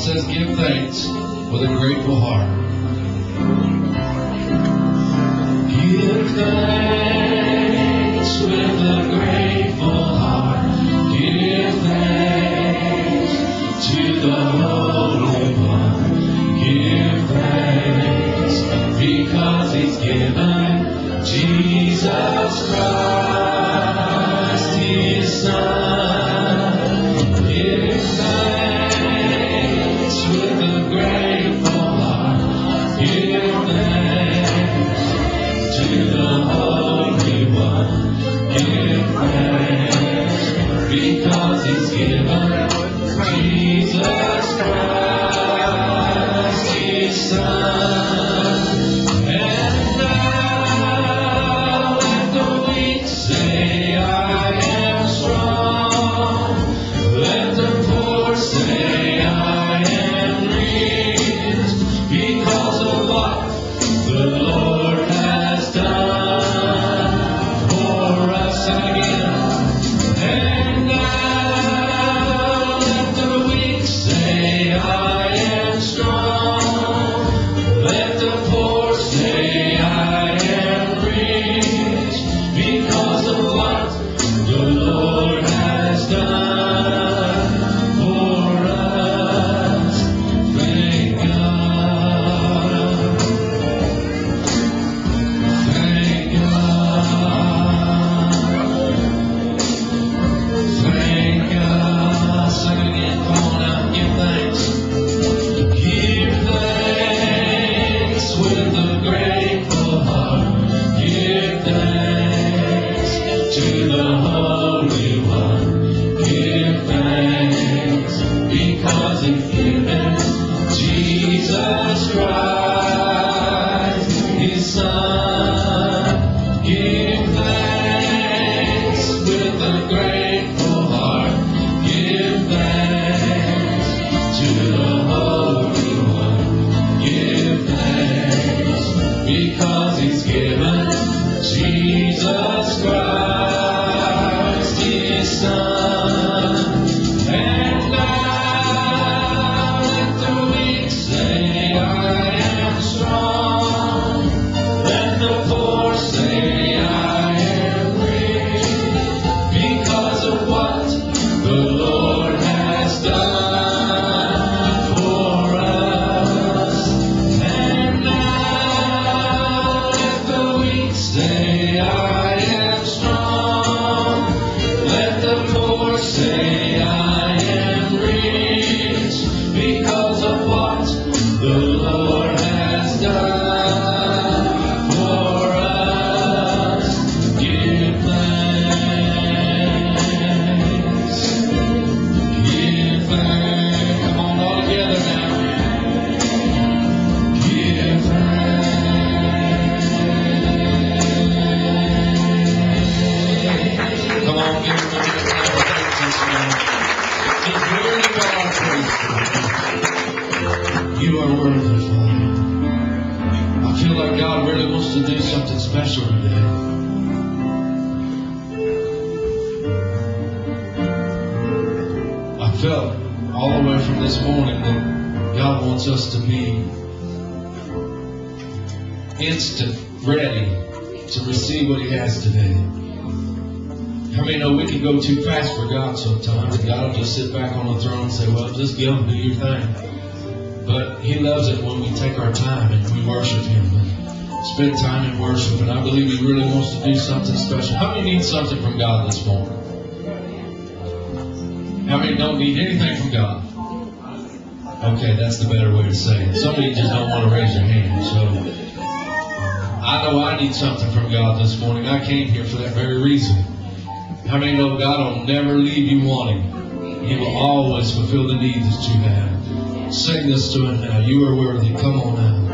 says, Give thanks with a grateful heart. never leave you wanting. He will always fulfill the needs that you have. Sing this to him now. You are worthy. Come on now.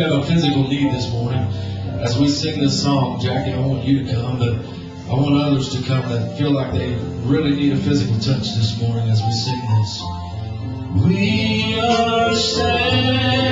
have a physical need this morning, as we sing this song, Jackie, I want you to come, but I want others to come that feel like they really need a physical touch this morning as we sing this. We are standing.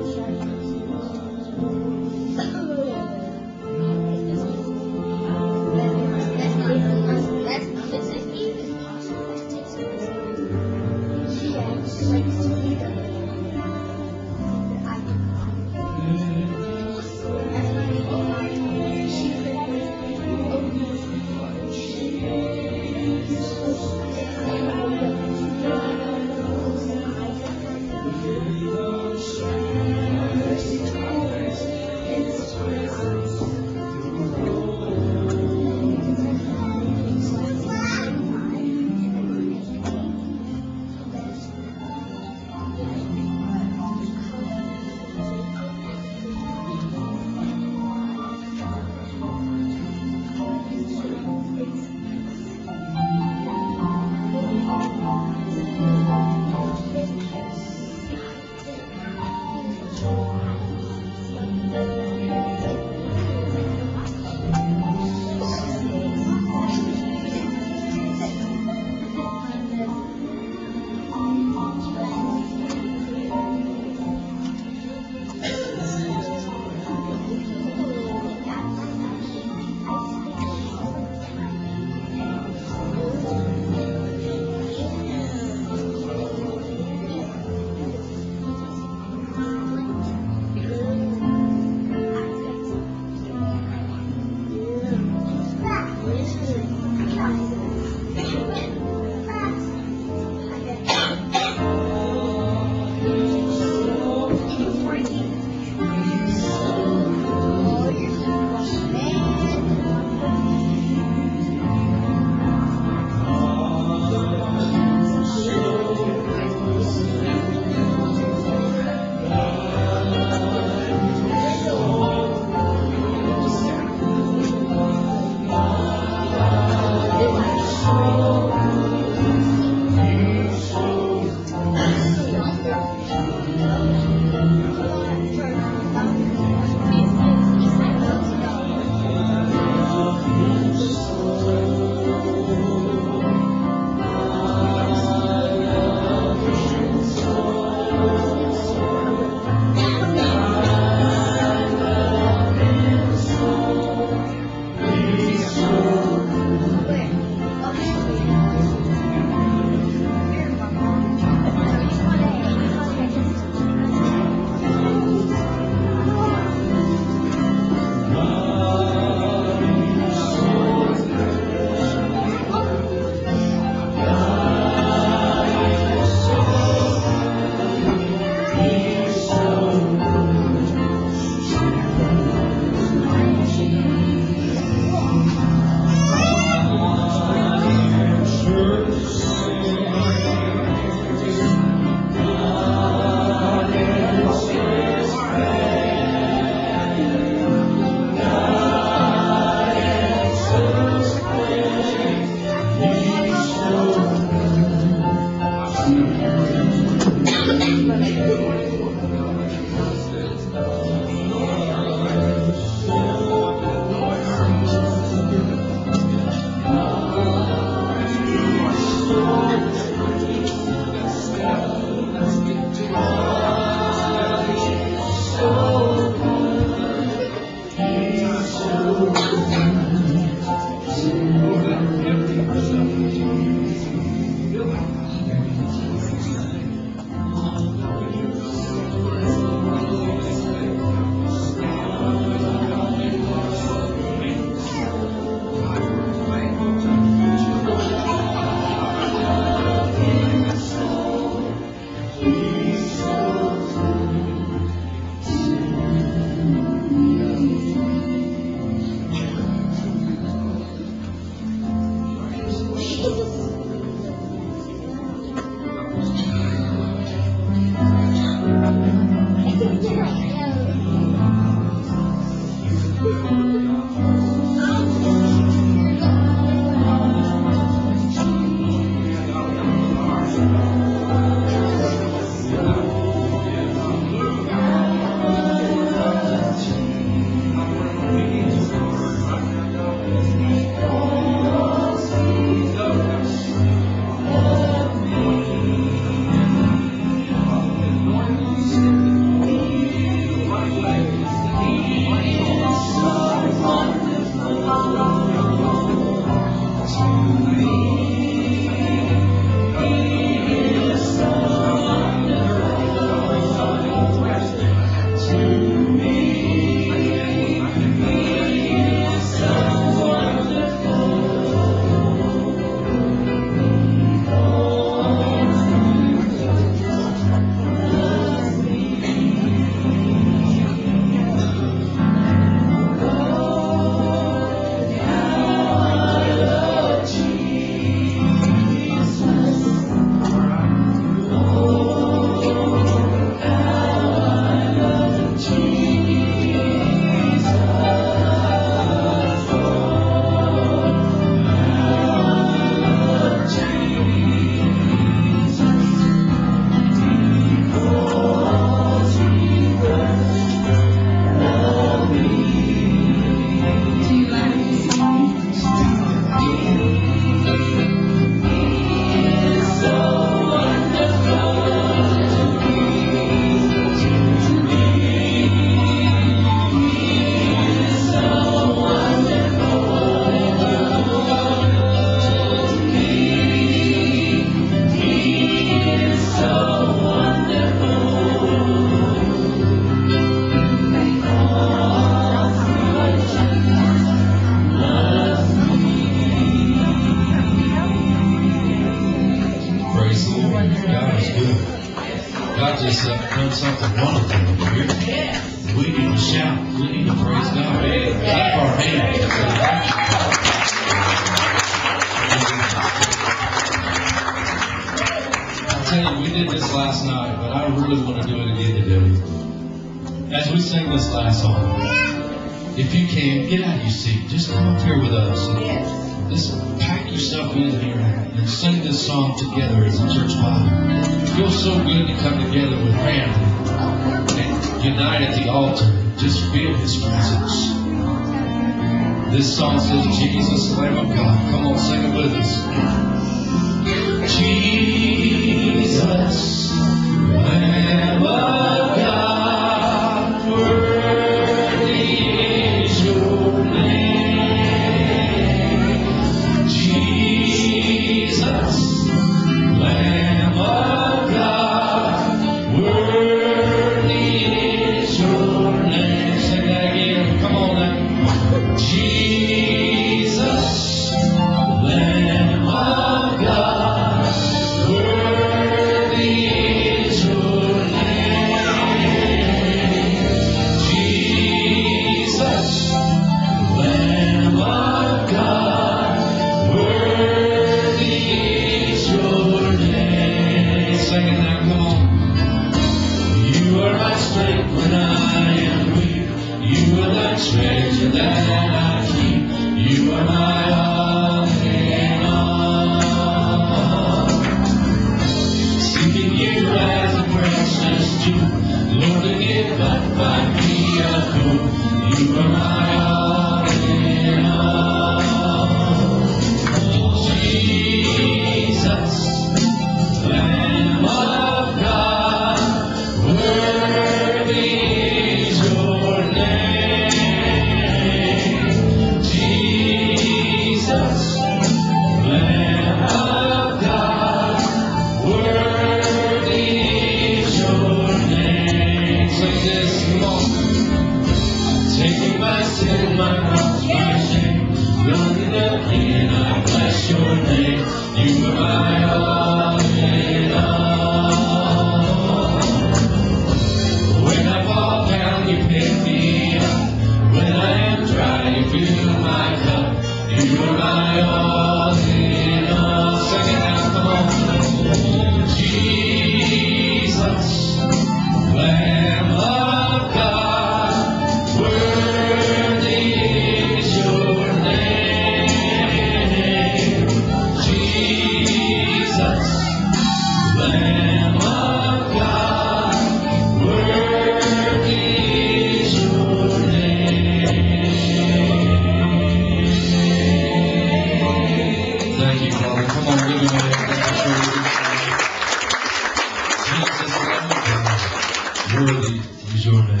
Is your name.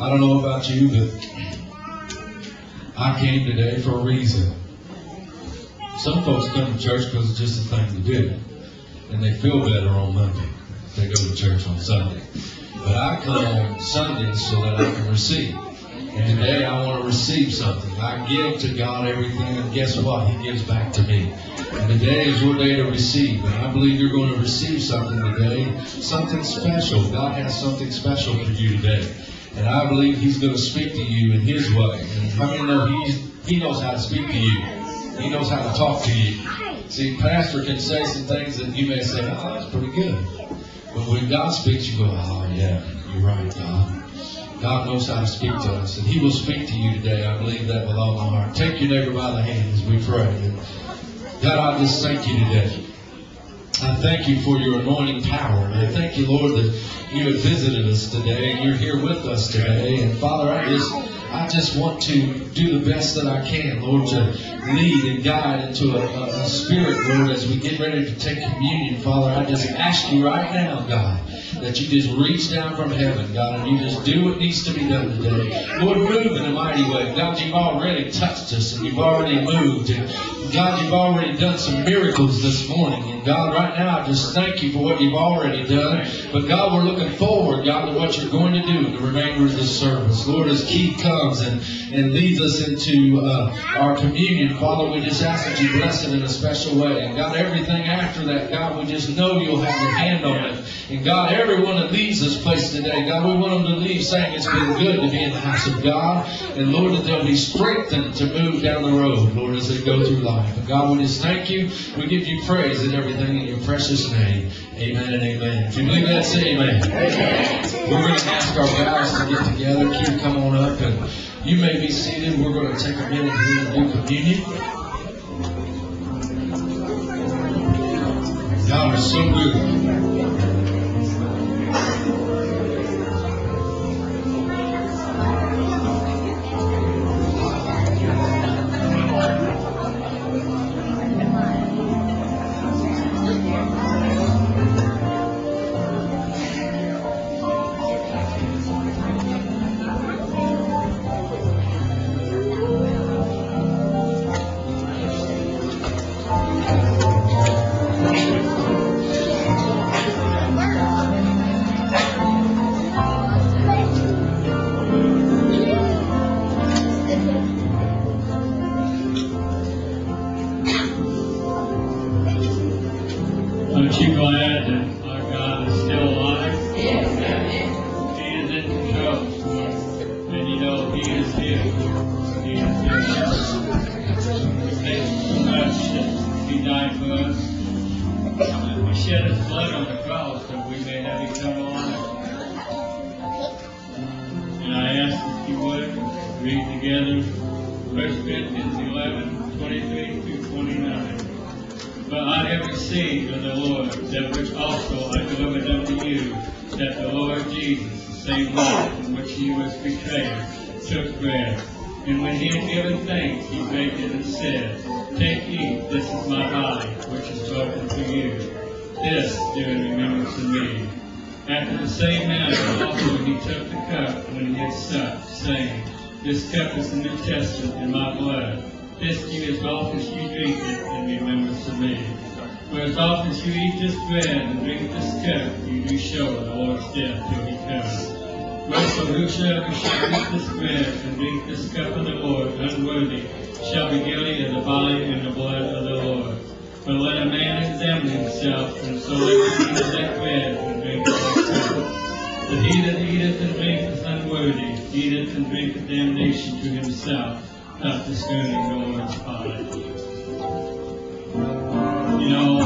I don't know about you, but I came today for a reason. Some folks come to church because it's just a thing to do, and they feel better on Monday. They go to church on Sunday. But I come on Sundays so that I can receive. And today I want to receive something. I give to God everything, and guess what? He gives back to me. And today is your day to receive. And I believe you're going to receive something today, something special. God has something special for you today. And I believe He's going to speak to you in His way. And how many know He's, He knows how to speak to you? He knows how to talk to you. See, Pastor can say some things that you may say, oh, that's pretty good. But when God speaks, you go, oh, yeah, you're right, God. God knows how to speak to us, and He will speak to you today. I believe that with all my heart. Take your neighbor by the hand as we pray. And God, I just thank you today. I thank you for your anointing power. And I thank you, Lord, that you have visited us today and you're here with us today. And Father, I just I just want to do the best that I can, Lord, to lead and guide into a, a, a spirit, Lord, as we get ready to take communion. Father, I just ask you right now, God, that you just reach down from heaven, God, and you just do what needs to be done today. Lord, move in a mighty way. God, you've already touched us and you've already moved. And God, you've already done some miracles this morning. And God, right now, I just thank you for what you've already done. But God, we're looking forward, God, to what you're going to do in the remainder of this service. Lord, as Keith comes and, and leads us into uh, our communion, Father, we just ask that you bless it in a special way. And God, everything after that, God, we just know you'll have your hand on it. And God, everyone that leaves this place today, God, we want them to leave saying it's been good to be in the house of God. And Lord, that they'll be strengthened to move down the road, Lord, as they go through life. And God, we just thank you. We give you praise and everything in your precious name. Amen and amen. If you believe that, say amen. We're going to ask our guys to get together. Keith, come on up. And you may be seated. We're going to take a minute here to do communion. God is so good. Drink it in remembrance of me. For as often as you eat this bread and drink this cup, you do show the Lord's death till he comes. Wherefore whosoever shall eat this bread and drink this cup of the Lord unworthy shall be guilty of the body and the blood of the Lord. But let a man examine himself, and so let him eat of that bread and drink of that cup. But he that eateth and drinketh unworthy, eateth and drinketh damnation to himself, not discerning the Lord's body. You know,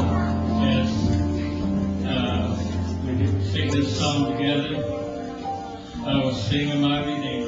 as uh, we sing this song together, I was singing my Redeemer.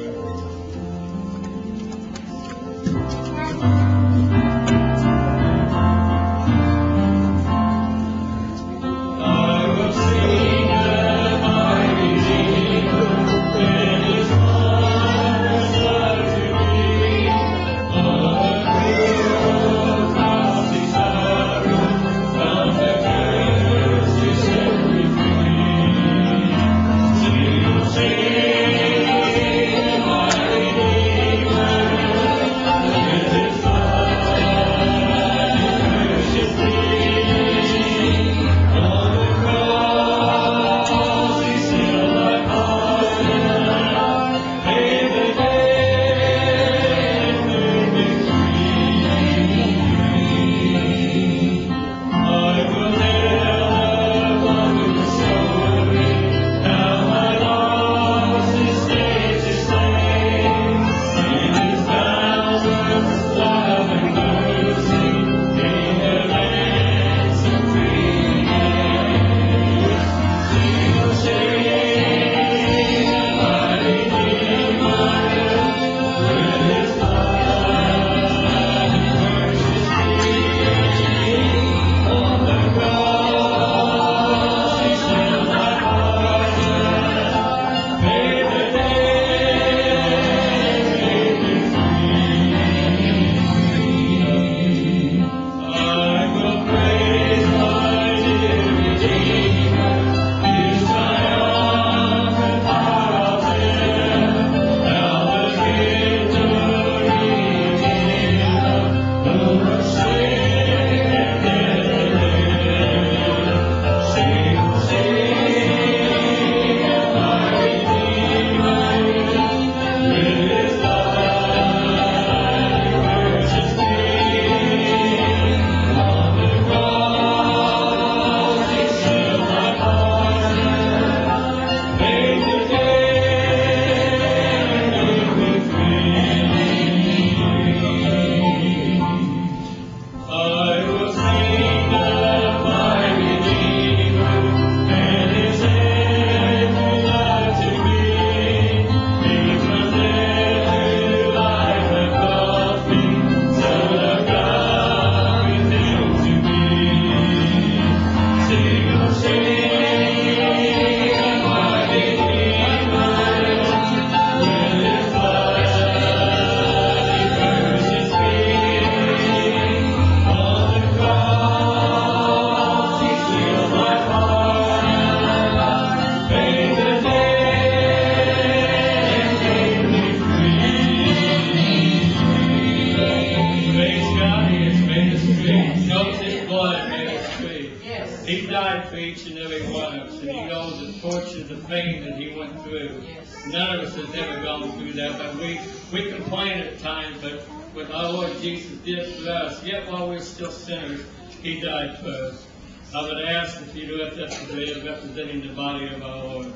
Pain that He went through. None of us has ever gone through that, but we, we complain at times, but what our Lord Jesus did for us, yet while we're still sinners, He died for us. I would ask if you lift up the prayer representing the body of our Lord.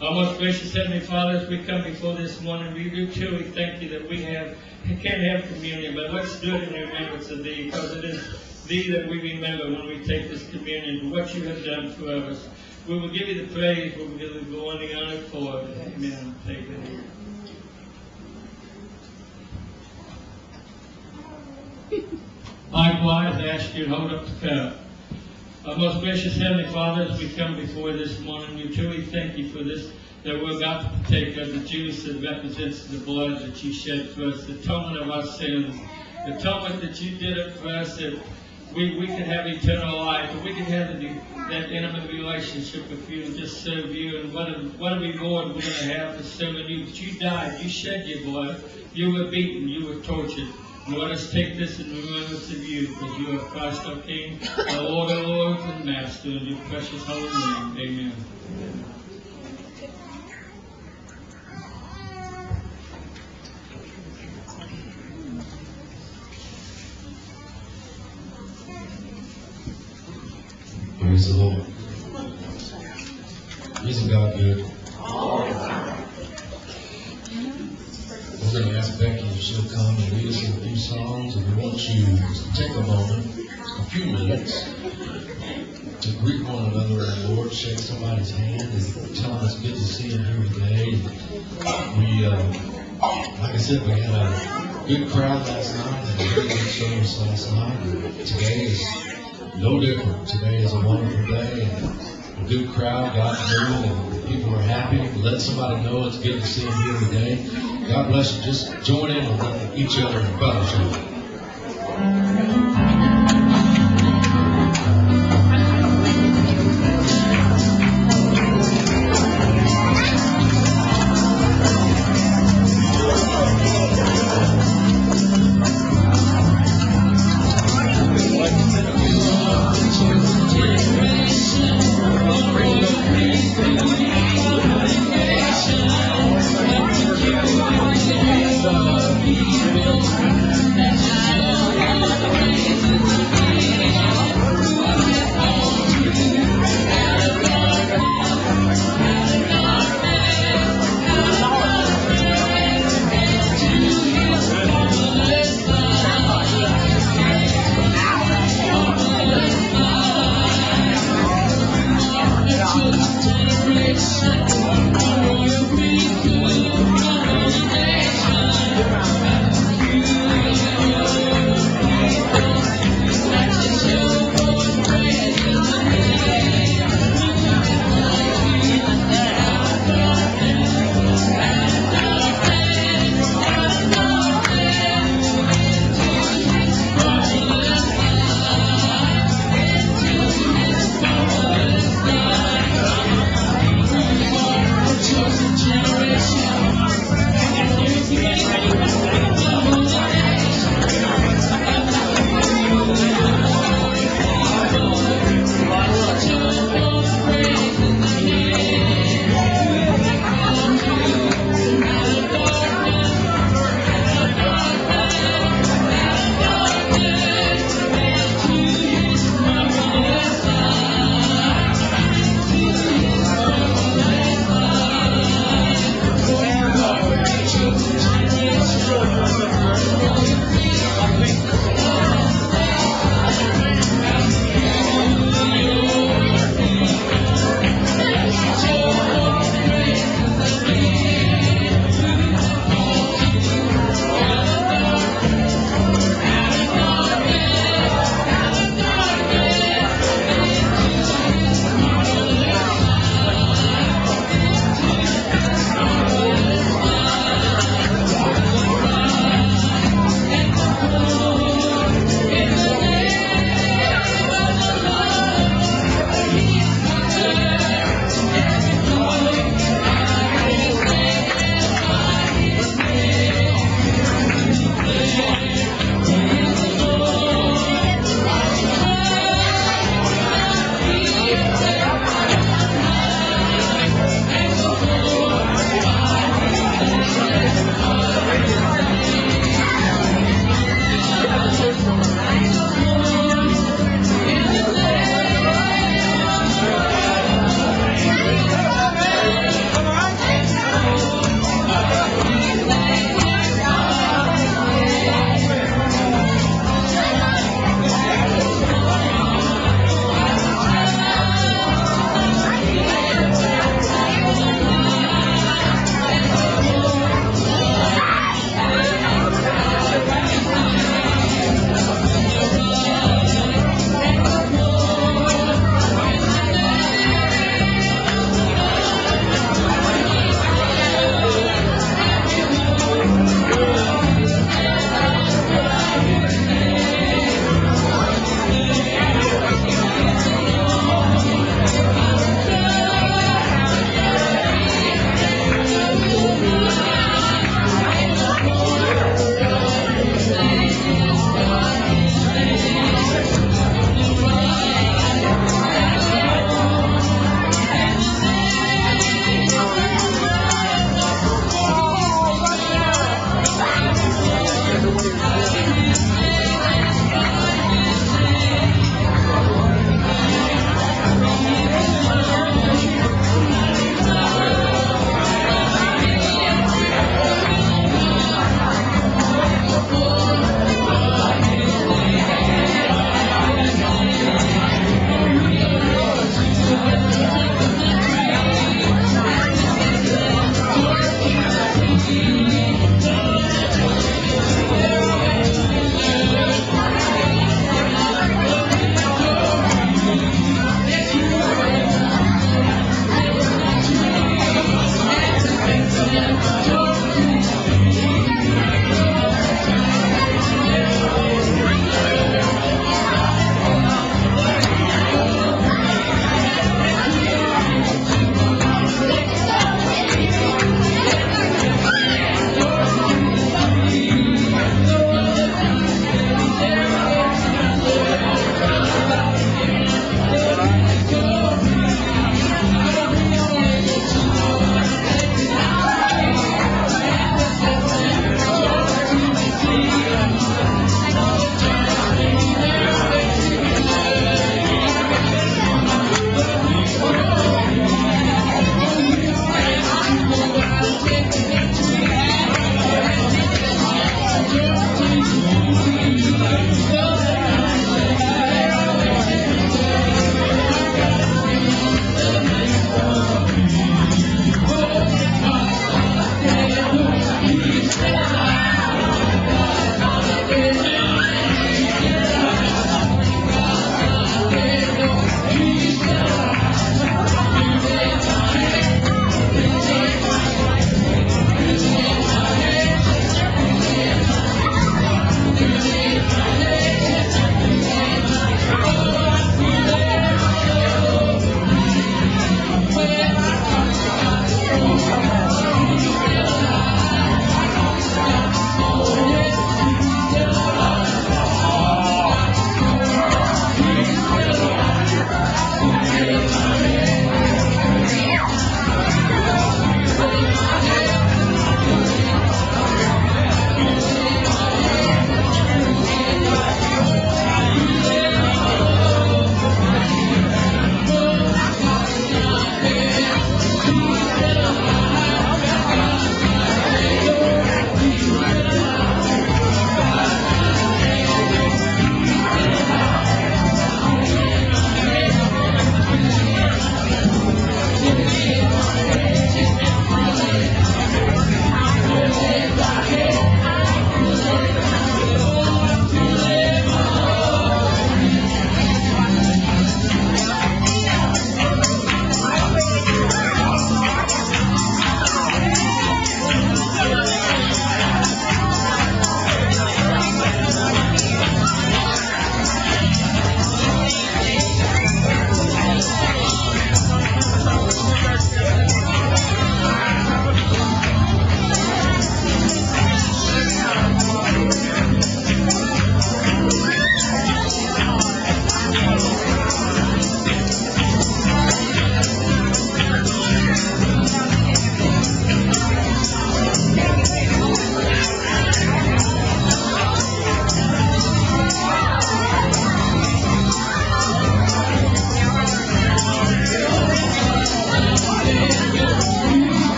Our most gracious Heavenly Father, as we come before this morning, we do truly thank you that we have, we can't have communion, but let's do it in remembrance of Thee, because it is Thee that we remember when we take this communion, what You have done for us. We will give You the praise, we will give You the glory and honor for it. Amen. Take it. Likewise, I ask you to hold up the cup. Our most gracious Heavenly Father, as we come before this morning, we truly thank you for this, that we're about to partake of the juice that represents the blood that you shed for us, the atonement of our sins, the atonement that you did it for us, that we, we can have eternal life, and we can have the, that intimate relationship with you and just serve you. And what a, what a reward we're going to have for serving you. But you died, you shed your blood, you were beaten, you were tortured. And let us take this in remembrance of you, because you are Christ our King, our Lord, our Lord, and Master, in your precious holy name. Amen. Praise Lord. Isn't God good? We're going to ask Becky if she'll come and lead us in a few songs, and we want you to take a moment, a few minutes, to greet one another the Lord, shake somebody's hand, and tell them it's good to see them here today. We, uh, like I said, we had a good crowd last night, and a very good service last night. And today is no different. Today is a wonderful day, and a good crowd, God's moving, and people are happy. Let somebody know it's good to see them here today. God bless you. Just join in with each other and fellowship.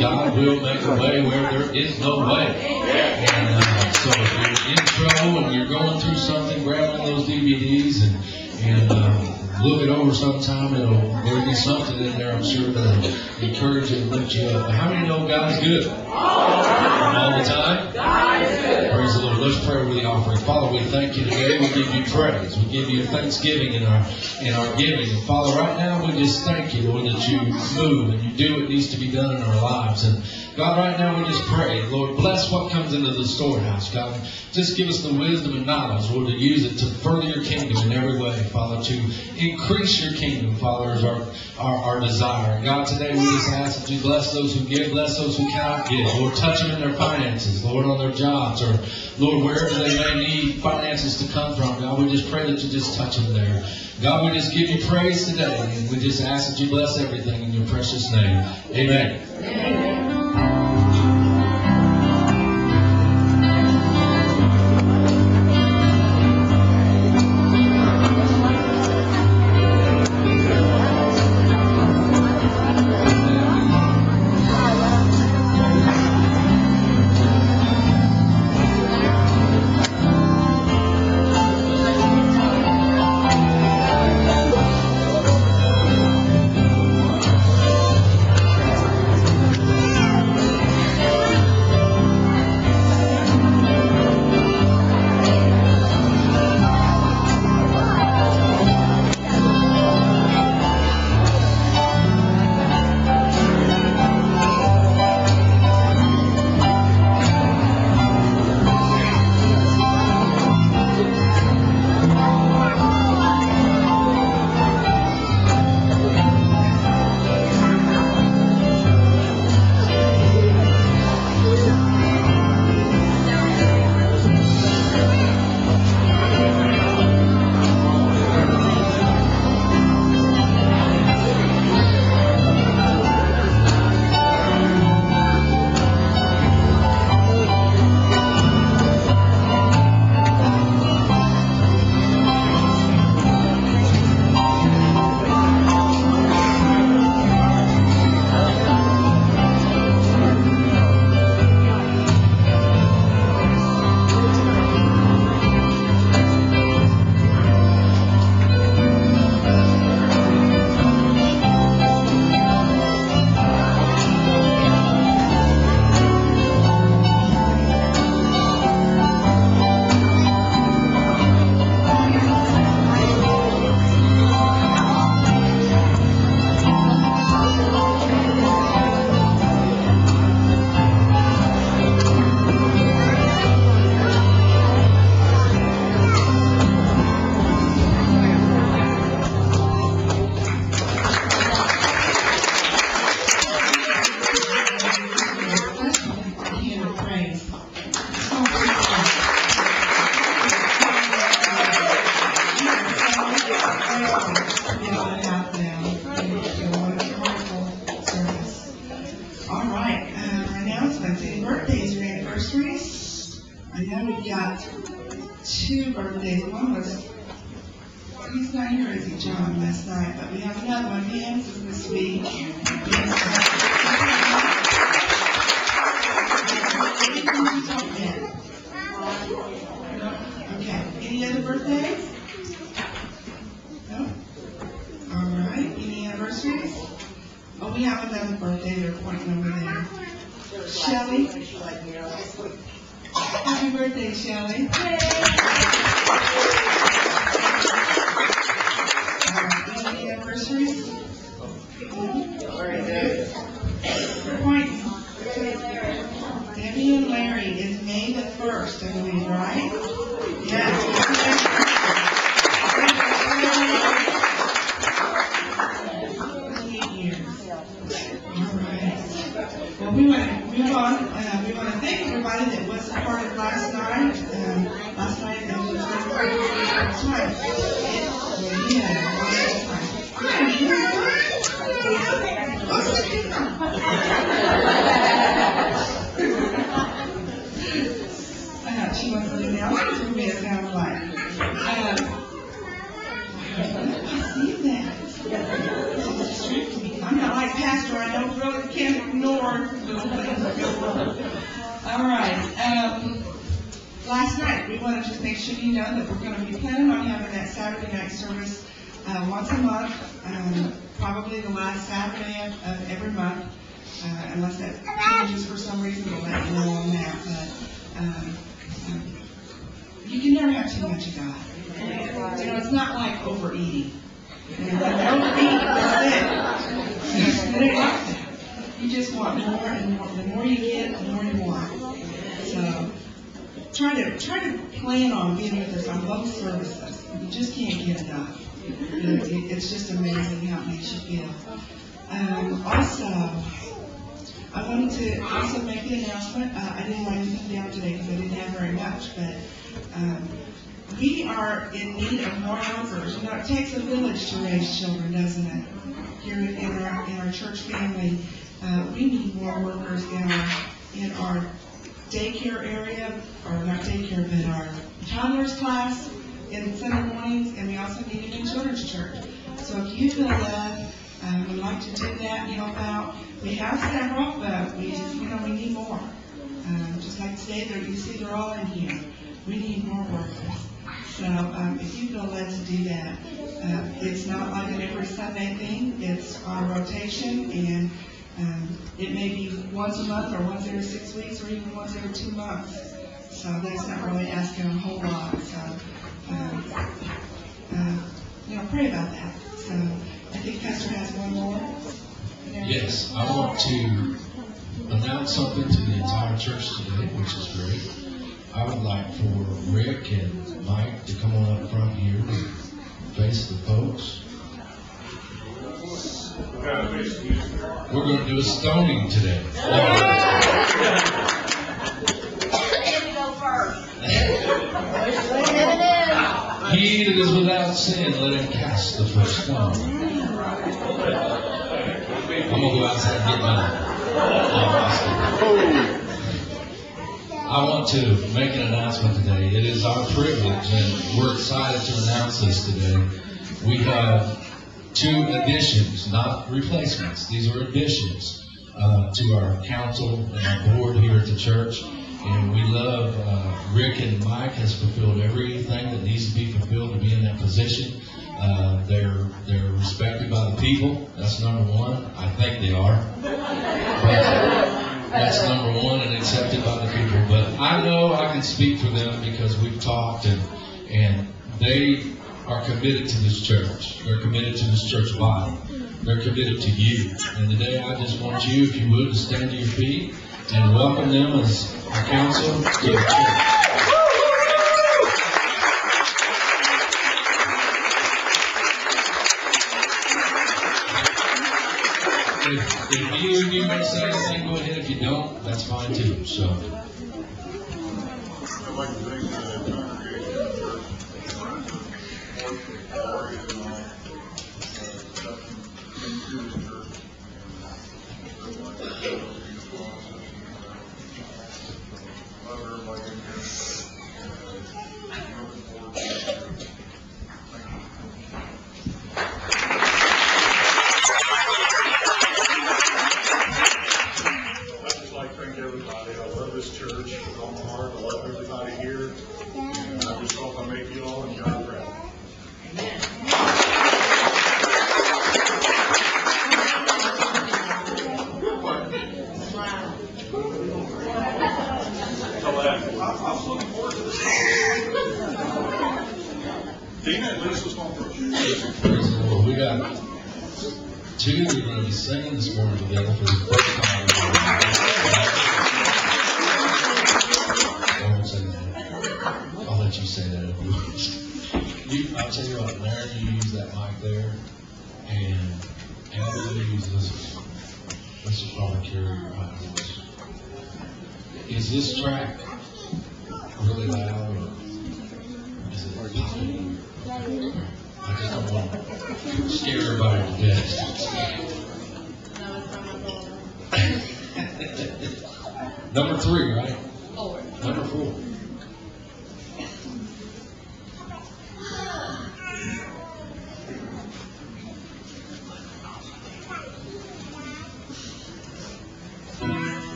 God will make a way where there is no way. And uh, so if you're in trouble and you're going through something, grab one of those DVDs and and uh, look it over sometime. It'll there'll be something in there, I'm sure, that'll encourage you and lift you up. How many know God's good? All the time? Praise the Lord. Let's pray over the offering. Father, we thank you today. We give you praise. We give you thanksgiving in our in our giving. And Father, right now we just thank you, Lord, that you move and you do what needs to be done in our lives. And God, right now we just pray, Lord, bless what comes into the storehouse. God, just give us the wisdom and knowledge, Lord, to use it to further your kingdom in every way, Father, to increase your kingdom, Father, is our, our, our desire. God, today we just ask that you bless those who give, bless those who cannot give. Lord, touch them in their finances, Lord, on their jobs, or Lord, wherever they may need finances to come from. God, we just pray that you just touch them there. God, we just give you praise today, and we just ask that you bless everything in your precious name. Amen. we there. Shelley? Happy birthday. Oh. All right, any anniversaries? Very good. If you led to do that, uh, it's not like an every Sunday thing, it's on rotation, and, um, it may be once a month, or once every six weeks, or even once every two months. So that's not really asking a whole lot, so, um, uh, you know, pray about that. So, I think Pastor has one more. Yes, I want to announce something to the entire church today, which is great. I would like for Rick and Mike to come on up front here and face the folks. We're going to do a stoning today. He that is without sin, let him cast the first stone. I'm gonna go outside and get mine. I want to make an announcement today. It is our privilege, and we're excited to announce this today. We have two additions, not replacements. These are additions uh, to our council and our board here at the church. And we love, uh, Rick and Mike has fulfilled everything that needs to be fulfilled to be in that position. Uh, they're, they're respected by the people. That's number one. I think they are. But that's number one and accepted by the people. But I know I can speak for them because we've talked and, and they are committed to this church. They're committed to this church body. They're committed to you. And today I just want you, if you would, to stand to your feet and welcome them as our council to the church. If, you that's fine too. So, I'd like to thank the congregation of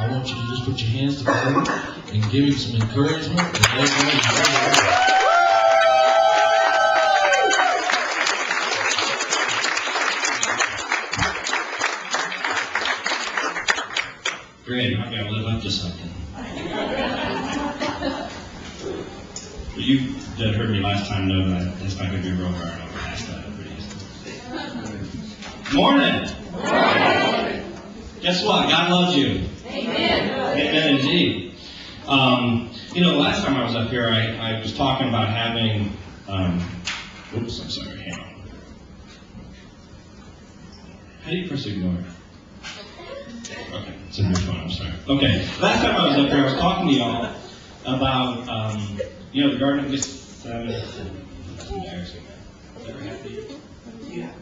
I want you to just put your hands together and give him some encouragement. And let him know he's Great, I gotta live up to something. You that heard me last time know that it's not gonna be real hard. I'll pass that up pretty easy. Morning. Guess what? God loves you. Amen. Indeed. Um, you know, last time I was up here, I, I was talking about having, um, oops, I'm sorry, hang on. How do you press ignore? Okay, it's in your phone, I'm sorry. Okay, last time I was up here, I was talking to y'all about, um, you know, the Garden of Gethsemane. That's embarrassing. Ever happened to you? Yeah.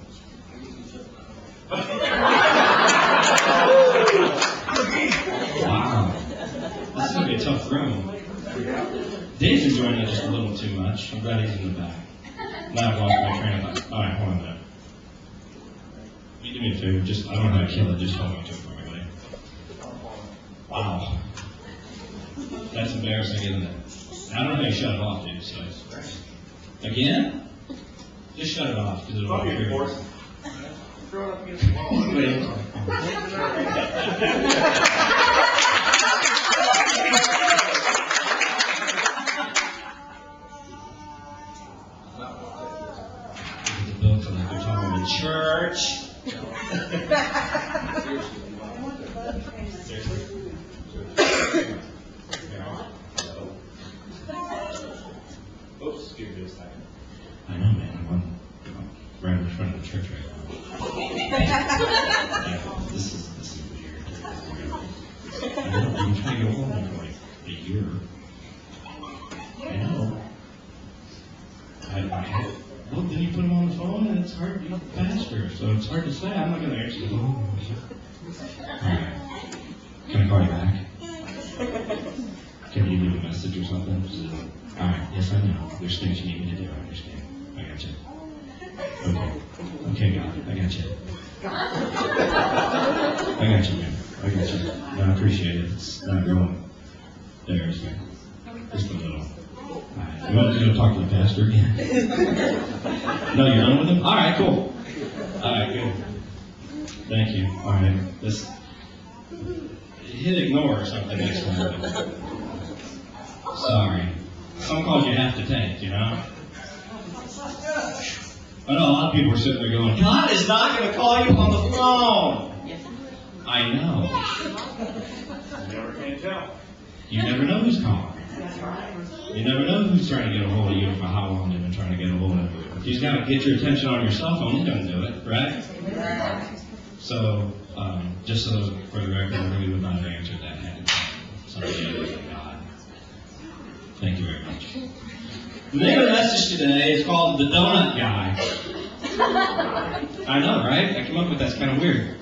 Wow. This is gonna be a tough room. Dave's enjoying it just a little too much. I'm glad he's in the back. Now I've lost my train of thought. All right, hold on a minute. You do me a favor, just, I don't know how to kill it, just hold on to it for me, will you? Wow. That's embarrassing, isn't it? I don't know how you shut it off, dude, so. Again? Just shut it off, because it'll. Probably appear. Throw it up against the wall. Church. Oops, excuse me a second. I know, man, I'm on, I'm right in front of the church right now. Yeah, This is, this is weird. I know, I've been trying to go home for like a year. I know. I, I had, well, then you put him on the phone and it's hard, you know, faster, so it's hard to say, Can I call you back? Can you leave a message or something? Alright, yes, I know. There's things you need me to do, I understand. I got you. Okay. Okay, it. I got you. I got you, man. I got you. No, I appreciate it. It's not real. There, it's fine. Just a little. Alright. You want to go talk to the pastor again? No, you're done with him? Alright, cool. Alright, good. Thank you. Alright, this, hit ignore or something next time. Sorry. Some calls you have to take, you know? I know a lot of people are sitting there going, God is not going to call you on the phone. I know. You never can tell. You never know who's calling. You never know who's trying to get a hold of you for how long they've been trying to get a hold of you. If he's got to get your attention on your cell phone, he's going to do it, right? So, um, just so for the record, I really would not have answered that had somebody God. Thank you very much. The name of the message today is called The Donut Guy. I know, right? I came up with that's kind of weird.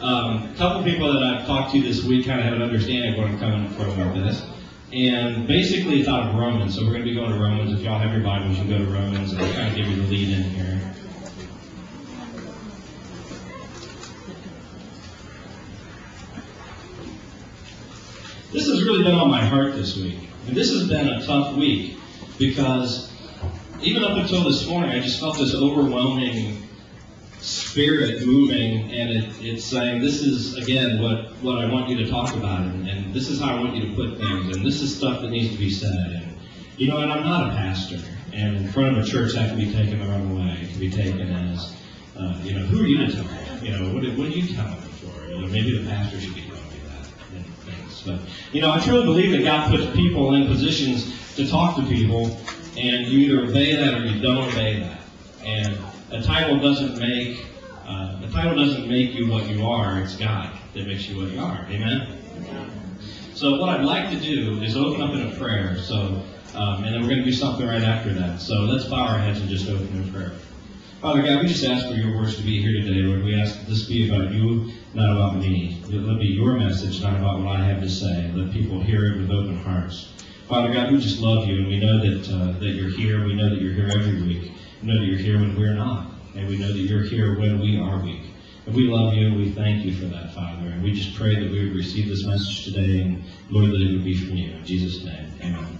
Um, a couple people that I've talked to this week kind of have an understanding of what I'm coming from with this. And basically, it's out of Romans. So we're going to be going to Romans. If y'all have your Bibles, you can go to Romans, and I'll kind of give you the lead in here. This has really been on my heart this week. And this has been a tough week because even up until this morning, I just felt this overwhelming spirit moving, and it, it's saying, This is, again, what, what I want you to talk about, and, and this is how I want you to put things, and this is stuff that needs to be said. And, you know, and I'm not a pastor, and in front of a church, that can be taken the wrong way. It can be taken as, uh, you know, who are you to tell? You know, what, what are you telling me for? You know, maybe the pastor should be telling me that and things. But, you know, I truly believe that God puts people in positions to talk to people, and you either obey that or you don't obey that. And a title doesn't make uh, title doesn't make you what you are. It's God that makes you what you are. Amen. So what I'd like to do is open up in a prayer. So um, and then we're going to do something right after that. So let's bow our heads and just open in prayer. Father God, we just ask for your words to be here today, Lord. We ask that this be about you, not about me. Let it be your message, not about what I have to say. Let people hear it with open hearts. Father God, we just love you, and we know that uh, that you're here. We know that you're here every week. We know that you're here when we're not, and we know that you're here when we are weak. And we love you, and we thank you for that, Father. And we just pray that we would receive this message today, and Lord, that it would be from you. In Jesus' name, amen.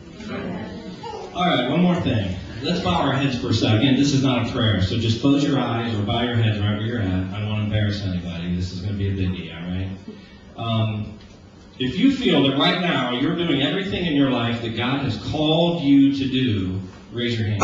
All right, one more thing. Let's bow our heads for a second. Again, this is not a prayer, so just close your eyes or bow your heads right where you're at. I don't want to embarrass anybody. This is going to be a biggie, all right? Um, if you feel that right now you're doing everything in your life that God has called you to do, raise your hand.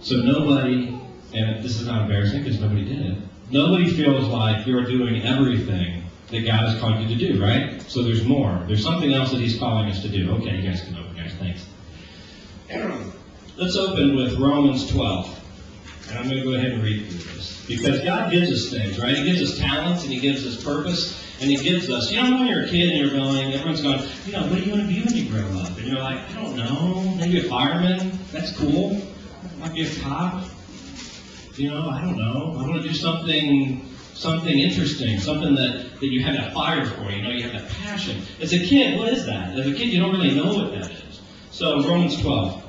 So nobody, and this is not embarrassing because nobody did it, nobody feels like you're doing everything that God has called you to do, right? So there's more. There's something else that He's calling us to do. Okay, you guys can open, guys. Thanks. Let's open with Romans 12. And I'm going to go ahead and read through this. Because God gives us things, right? He gives us talents and He gives us purpose and He gives us, you know, when you're a kid and you're going, everyone's going, you know, what do you want to be when you grow up? And you're like, I don't know, maybe a fireman. That's cool. Might be a cop. You know, I don't know. I want to do something something interesting, something that, that you have that fire for, you know, you have that passion. As a kid, what is that? As a kid, you don't really know what that is. So Romans 12.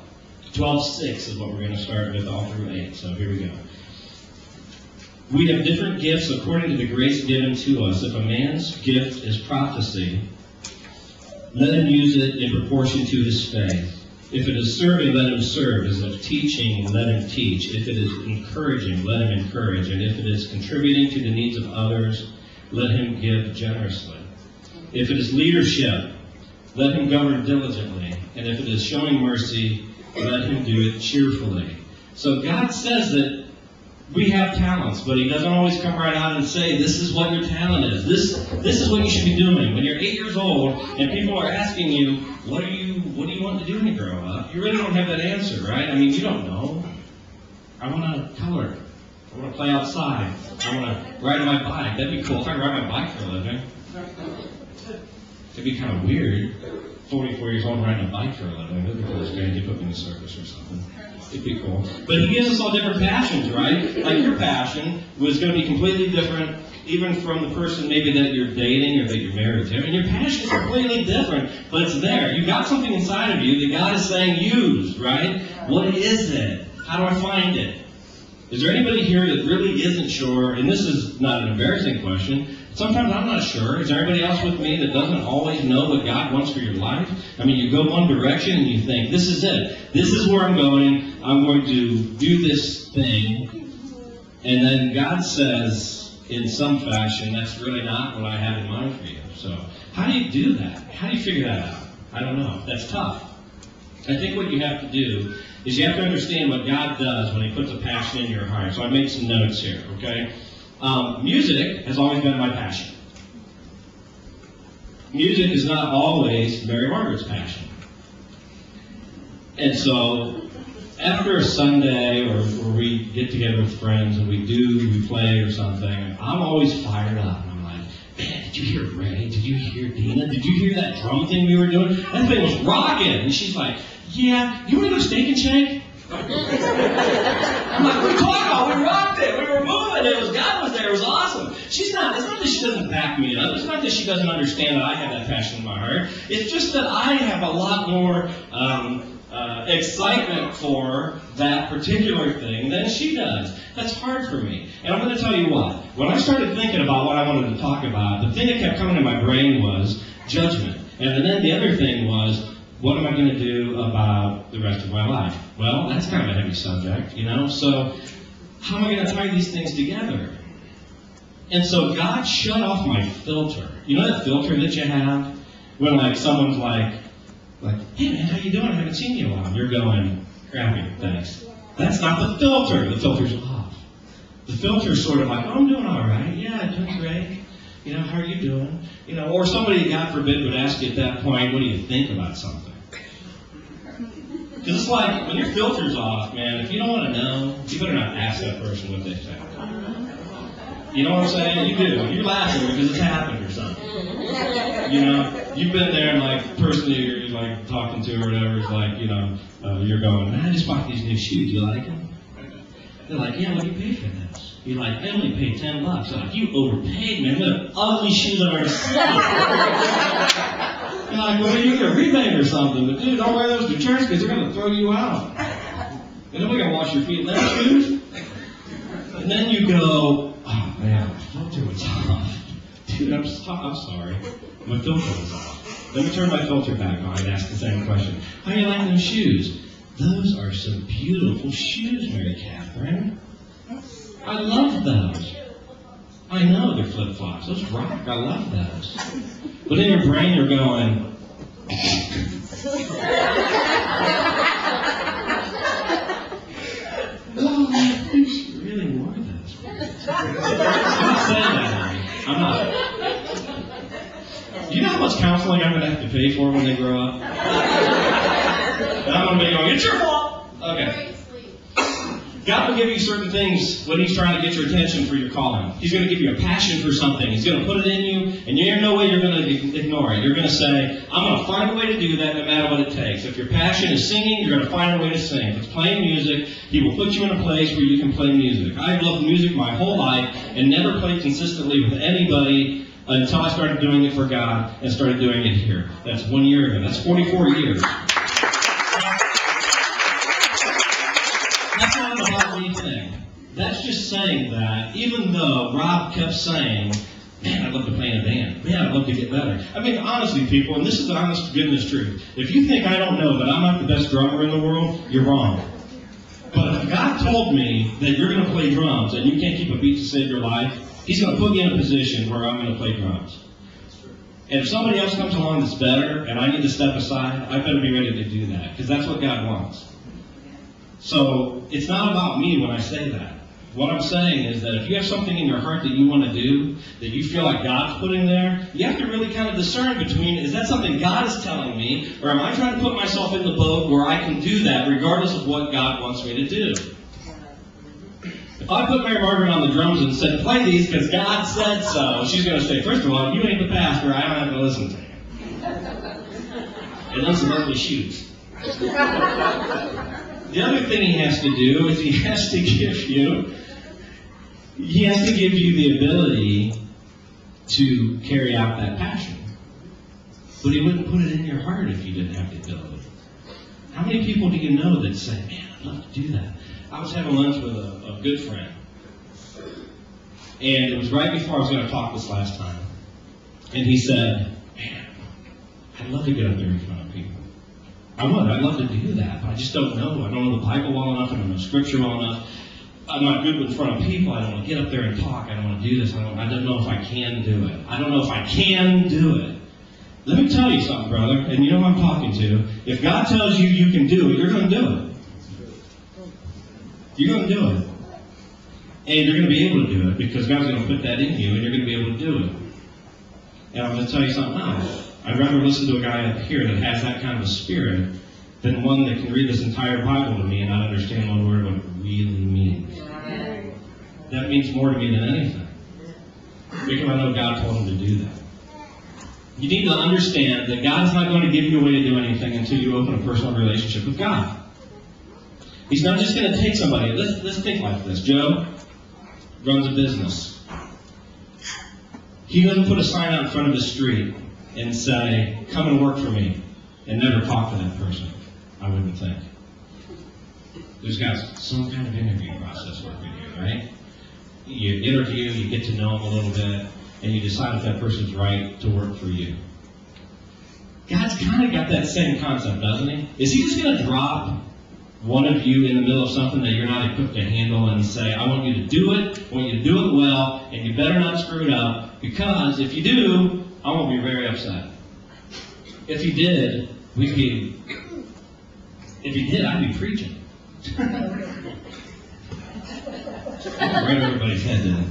12.6 is what we're going to start with all through 8. So here we go. We have different gifts according to the grace given to us. If a man's gift is prophecy, let him use it in proportion to his faith. If it is serving, let him serve. If it is teaching, let him teach. If it is encouraging, let him encourage. And if it is contributing to the needs of others, let him give generously. If it is leadership, let him govern diligently. And if it is showing mercy, let him do it cheerfully. So God says that we have talents, but He doesn't always come right out and say, "This is what your talent is. This this is what you should be doing." When you're eight years old and people are asking you, "What are you you want to do when you grow up?" You really don't have that answer, right? I mean, you don't know. I want to color. I want to play outside. I want to ride my bike. That'd be cool if I ride my bike for a living. It'd be kind of weird. 44 years old riding a bike for a living. That'd be cool. Great. They put me in the circus or something. It'd be cool. But he gives us all different passions, right? Like your passion was going to be completely different, even from the person maybe that you're dating or that you're married to. And your passion is completely different, but it's there. You've got something inside of you that God is saying use, right? What is it? How do I find it? Is there anybody here that really isn't sure? And this is not an embarrassing question. Sometimes I'm not sure. Is there anybody else with me that doesn't always know what God wants for your life? I mean, you go one direction and you think, this is it. This is where I'm going. I'm going to do this thing. And then God says, in some fashion, that's really not what I have in mind for you. So, how do you do that? How do you figure that out? I don't know. That's tough. I think what you have to do is you have to understand what God does when He puts a passion in your heart. So I made some notes here, okay? Um, music has always been my passion. Music is not always Mary Margaret's passion. And so, after a Sunday or, or we get together with friends and we do, we play or something, I'm always fired up. And I'm like, man, did you hear Ray? Did you hear Dina? Did you hear that drum thing we were doing? That thing was rocking. And she's like, yeah, you want to go steak and shake? I'm like, we talked about, we rocked it, we were moving, it was God was there, it was awesome. She's not, it's not that she doesn't back me up, it's not that she doesn't understand that I have that passion in my heart. It's just that I have a lot more um, uh, excitement for that particular thing than she does. That's hard for me. And I'm going to tell you what, when I started thinking about what I wanted to talk about, the thing that kept coming to my brain was judgment. And then the other thing was, what am I going to do about the rest of my life? Well, that's kind of a heavy subject, you know? So, how am I going to tie these things together? And so God shut off my filter. You know that filter that you have when like someone's like, like, hey man, how you doing? I haven't seen you in a while. You're going, crappy, thanks. That's not the filter. The filter's off. The filter's sort of like, oh, I'm doing all right. Yeah, doing great. You know, how are you doing? You know, or somebody, God forbid, would ask you at that point, what do you think about something? Because it's like, when your filter's off, man, if you don't want to know, you better not ask that person what they think. You know what I'm saying? You do. You're laughing because it's happened or something. You know, you've been there and like personally you're like talking to her or whatever. It's like you know, uh, you're going, I just bought these new shoes. You like them? They're like, yeah, what do you pay for this? You're like, I only paid ten bucks. They're like, you overpaid, man. They're the ugly shoes I've ever seen. You're like, well, you get a rebate or something. But dude, don't wear those to church because they're gonna throw you out. And then we gotta wash your feet in their shoes. And then you go, oh man, filter was off. Dude, I'm, so, I'm sorry. My filter was off. Let me turn my filter back on and ask the same question. How do you like those shoes? Those are some beautiful shoes, Mary Catherine. I love those. I know they're flip flops. Those rock. I love those. But in your brain, you're going. oh, really those. That. I'm not. How much counseling I'm going to have to pay for when they grow up? And I'm going to be going, it's your fault. Okay. God will give you certain things when He's trying to get your attention for your calling. He's going to give you a passion for something. He's going to put it in you, and there's no way you're going to ignore it. You're going to say, I'm going to find a way to do that no matter what it takes. If your passion is singing, you're going to find a way to sing. If it's playing music, He will put you in a place where you can play music. I've loved music my whole life and never played consistently with anybody until I started doing it for God and started doing it here. That's one year ago. That's 44 years. That's not about me. That's just saying that even though Rob kept saying, man, I'd love to play in a band. Man, I'd love to get better. I mean, honestly, people, and this is the honest goodness truth. If you think I don't know that I'm not the best drummer in the world, you're wrong. But if God told me that you're going to play drums and you can't keep a beat to save your life, He's going to put me in a position where I'm going to play drums. And if somebody else comes along that's better and I need to step aside, I better be ready to do that because that's what God wants. So it's not about me when I say that. What I'm saying is that if you have something in your heart that you want to do, that you feel like God's putting there, you have to really kind of discern between is that something God is telling me, or am I trying to put myself in the boat where I can do that regardless of what God wants me to do? I put Mary Margaret on the drums and said, play these because God said so, she's going to say, first of all, you ain't the pastor, I don't have to listen to you. And those are ugly shoes. The other thing he has to do is he has to give you, he has to give you the ability to carry out that passion. But he wouldn't put it in your heart if you didn't have the ability. How many people do you know that say, man, I'd love to do that? I was having lunch with a, a good friend. And it was right before I was going to talk this last time. And he said, man, I'd love to get up there in front of people. I would. I'd love to do that, but I just don't know. I don't know the Bible well enough. I don't know Scripture well enough. I'm not good in front of people. I don't want to get up there and talk. I don't want to do this. I don't, I don't know if I can do it. I don't know if I can do it. Let me tell you something, brother, and you know who I'm talking to. If God tells you you can do it, you're going to do it. You're going to do it. And you're going to be able to do it because God's going to put that in you and you're going to be able to do it. And I'm going to tell you something else. I'd rather listen to a guy up here that has that kind of a spirit than one that can read this entire Bible to me and not understand one word of what it really means. That means more to me than anything. Because I know God told him to do that. You need to understand that God's not going to give you a way to do anything until you open a personal relationship with God. He's not just going to take somebody. Let's, let's think like this. Joe runs a business. He doesn't put a sign out in front of the street and say, come and work for me, and never talk to that person. I wouldn't think. There's got some kind of interview process working here, right? You interview, you get to know them a little bit, and you decide if that person's right to work for you. God's kind of got that same concept, doesn't he? Is he just going to drop one of you in the middle of something that you're not equipped to handle and say, I want you to do it, I want you to do it well, and you better not screw it up, because if you do, I won't be very upset. If you did, we'd be, if you did, I'd be preaching. right everybody's head, didn't?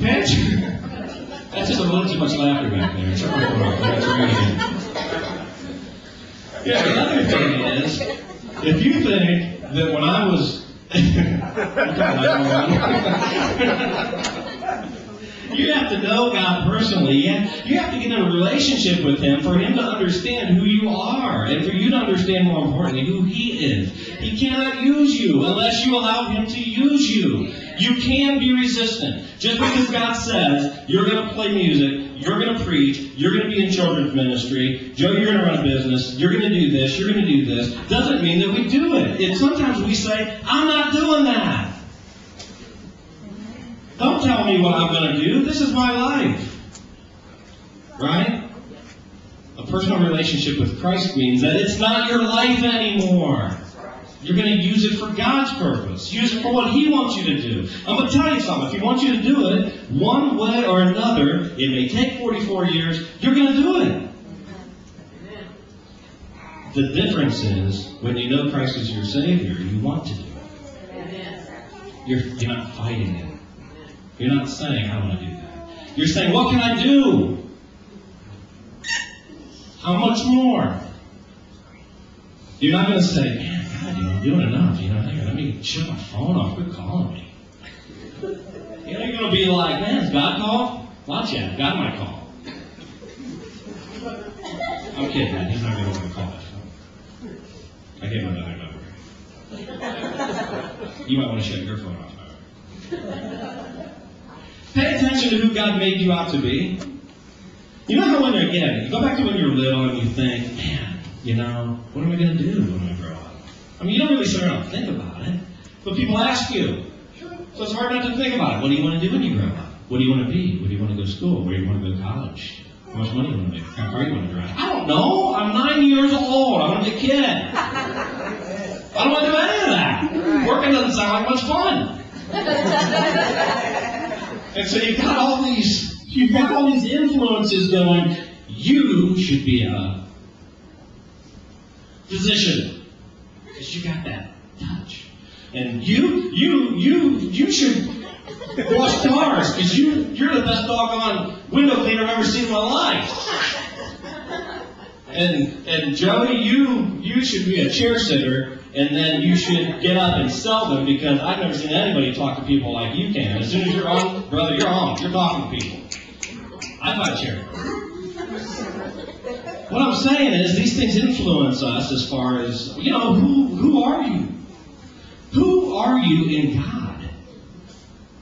Patrick, that's just a little too much laughter back there. It's all right. That's right. Yeah, the other thing is, if you think that when I was, you have to know God personally. You have, to get in a relationship with Him for Him to understand who you are, and for you to understand, more importantly, who He is. He cannot use you unless you allow Him to use you. You can be resistant. Just because God says you're going to play music, you're going to preach, you're going to be in children's ministry, Joe, you're going to run a business, you're going to do this, you're going to do this, doesn't mean that we do it. it. Sometimes we say, I'm not doing that. Don't tell me what I'm going to do. This is my life. Right? A personal relationship with Christ means that it's not your life anymore. You're going to use it for God's purpose. Use it for what He wants you to do. I'm going to tell you something. If He wants you to do it one way or another, it may take 44 years, you're going to do it. The difference is when you know Christ is your Savior, you want to do it. You're, you're not fighting it. You're not saying, I want to do that. You're saying, what can I do? How much more? You're not going to say, man, God, you know, I'm doing enough. You know, hey, let me shut my phone off. Quit calling me. You know, you're going to be like, man, has God called? Watch out. God might call. I'm kidding, man. He's not going to want to call that phone. I gave him another number. You might want to shut your phone off, however. Pay attention to who God made you out to be. You know how when you're, again, you go back to when you're little and you think, man, you know, what am I going to do when I grow up? I mean, you don't really sit around and think about it, but people ask you. So it's hard not to think about it. What do you want to do when you grow up? What do you want to be? Where do you want to go to school? Where do you want to go to college? How much money do you want to make? How far do you want to drive? I don't know. I'm nine years old. I want to be a kid. I don't want to do any of that. Working doesn't sound like much fun. And so you've got all these, you've got all these influences going. You should be a physician because you got that touch. And you, you, you, you should wash cars because you, you're the best doggone window cleaner I've ever seen in my life. And and Joey, you you should be a chair sitter, and then you should get up and sell them because I've never seen anybody talk to people like you can. As soon as you're on, brother, you're on. You're talking to people. I a chair. What I'm saying is these things influence us as far as you know who who are you? Who are you in God?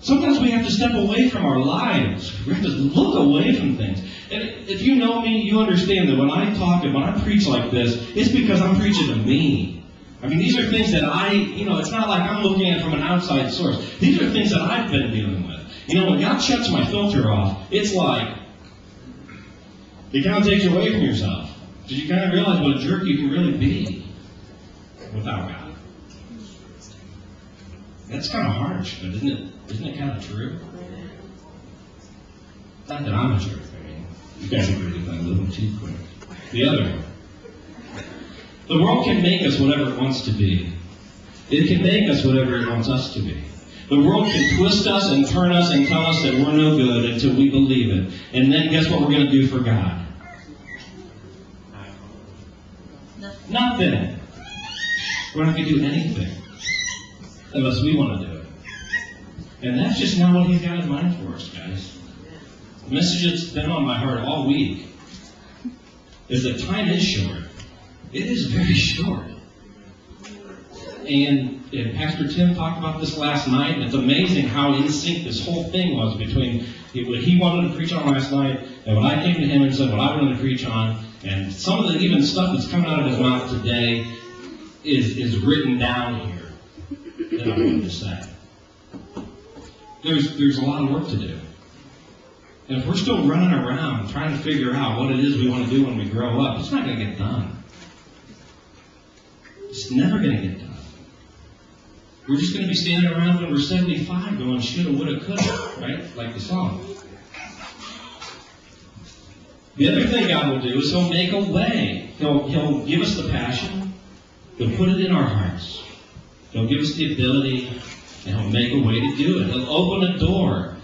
Sometimes we have to step away from our lives. We have to look away from things. And if you know me, you understand that when I talk and when I preach like this, it's because I'm preaching to me. I mean, these are things that I, you know, it's not like I'm looking at it from an outside source. These are things that I've been dealing with. You know, when God shuts my filter off, it's like, it kind of takes you away from yourself. Because you kind of realize what a jerk you can really be without God. That's kind of harsh, but isn't it? Isn't it kind of true? Not that I'm a jerk. I mean, you guys agree that a little too quick. The other one. The world can make us whatever it wants to be. It can make us whatever it wants us to be. The world can twist us and turn us and tell us that we're no good until we believe it. And then guess what we're going to do for God? Nothing. We're not going to do anything unless we want to do it. And that's just not what He's got in mind for us, guys. The message that's been on my heart all week is that time is short. It is very short. And, and Pastor Tim talked about this last night, and it's amazing how in sync this whole thing was between what he wanted to preach on last night and what I came to him and said what I wanted to preach on. And some of the even stuff that's coming out of his mouth today is, is written down here that I wanted to say. There's, there's a lot of work to do. And if we're still running around trying to figure out what it is we want to do when we grow up, it's not going to get done. It's never going to get done. We're just going to be standing around when we're 75 going, shoulda, woulda, coulda, right? Like the song. The other thing God will do is He'll make a way. He'll, he'll give us the passion. He'll put it in our hearts. He'll give us the ability, and He'll make a way to do it. He'll open a door.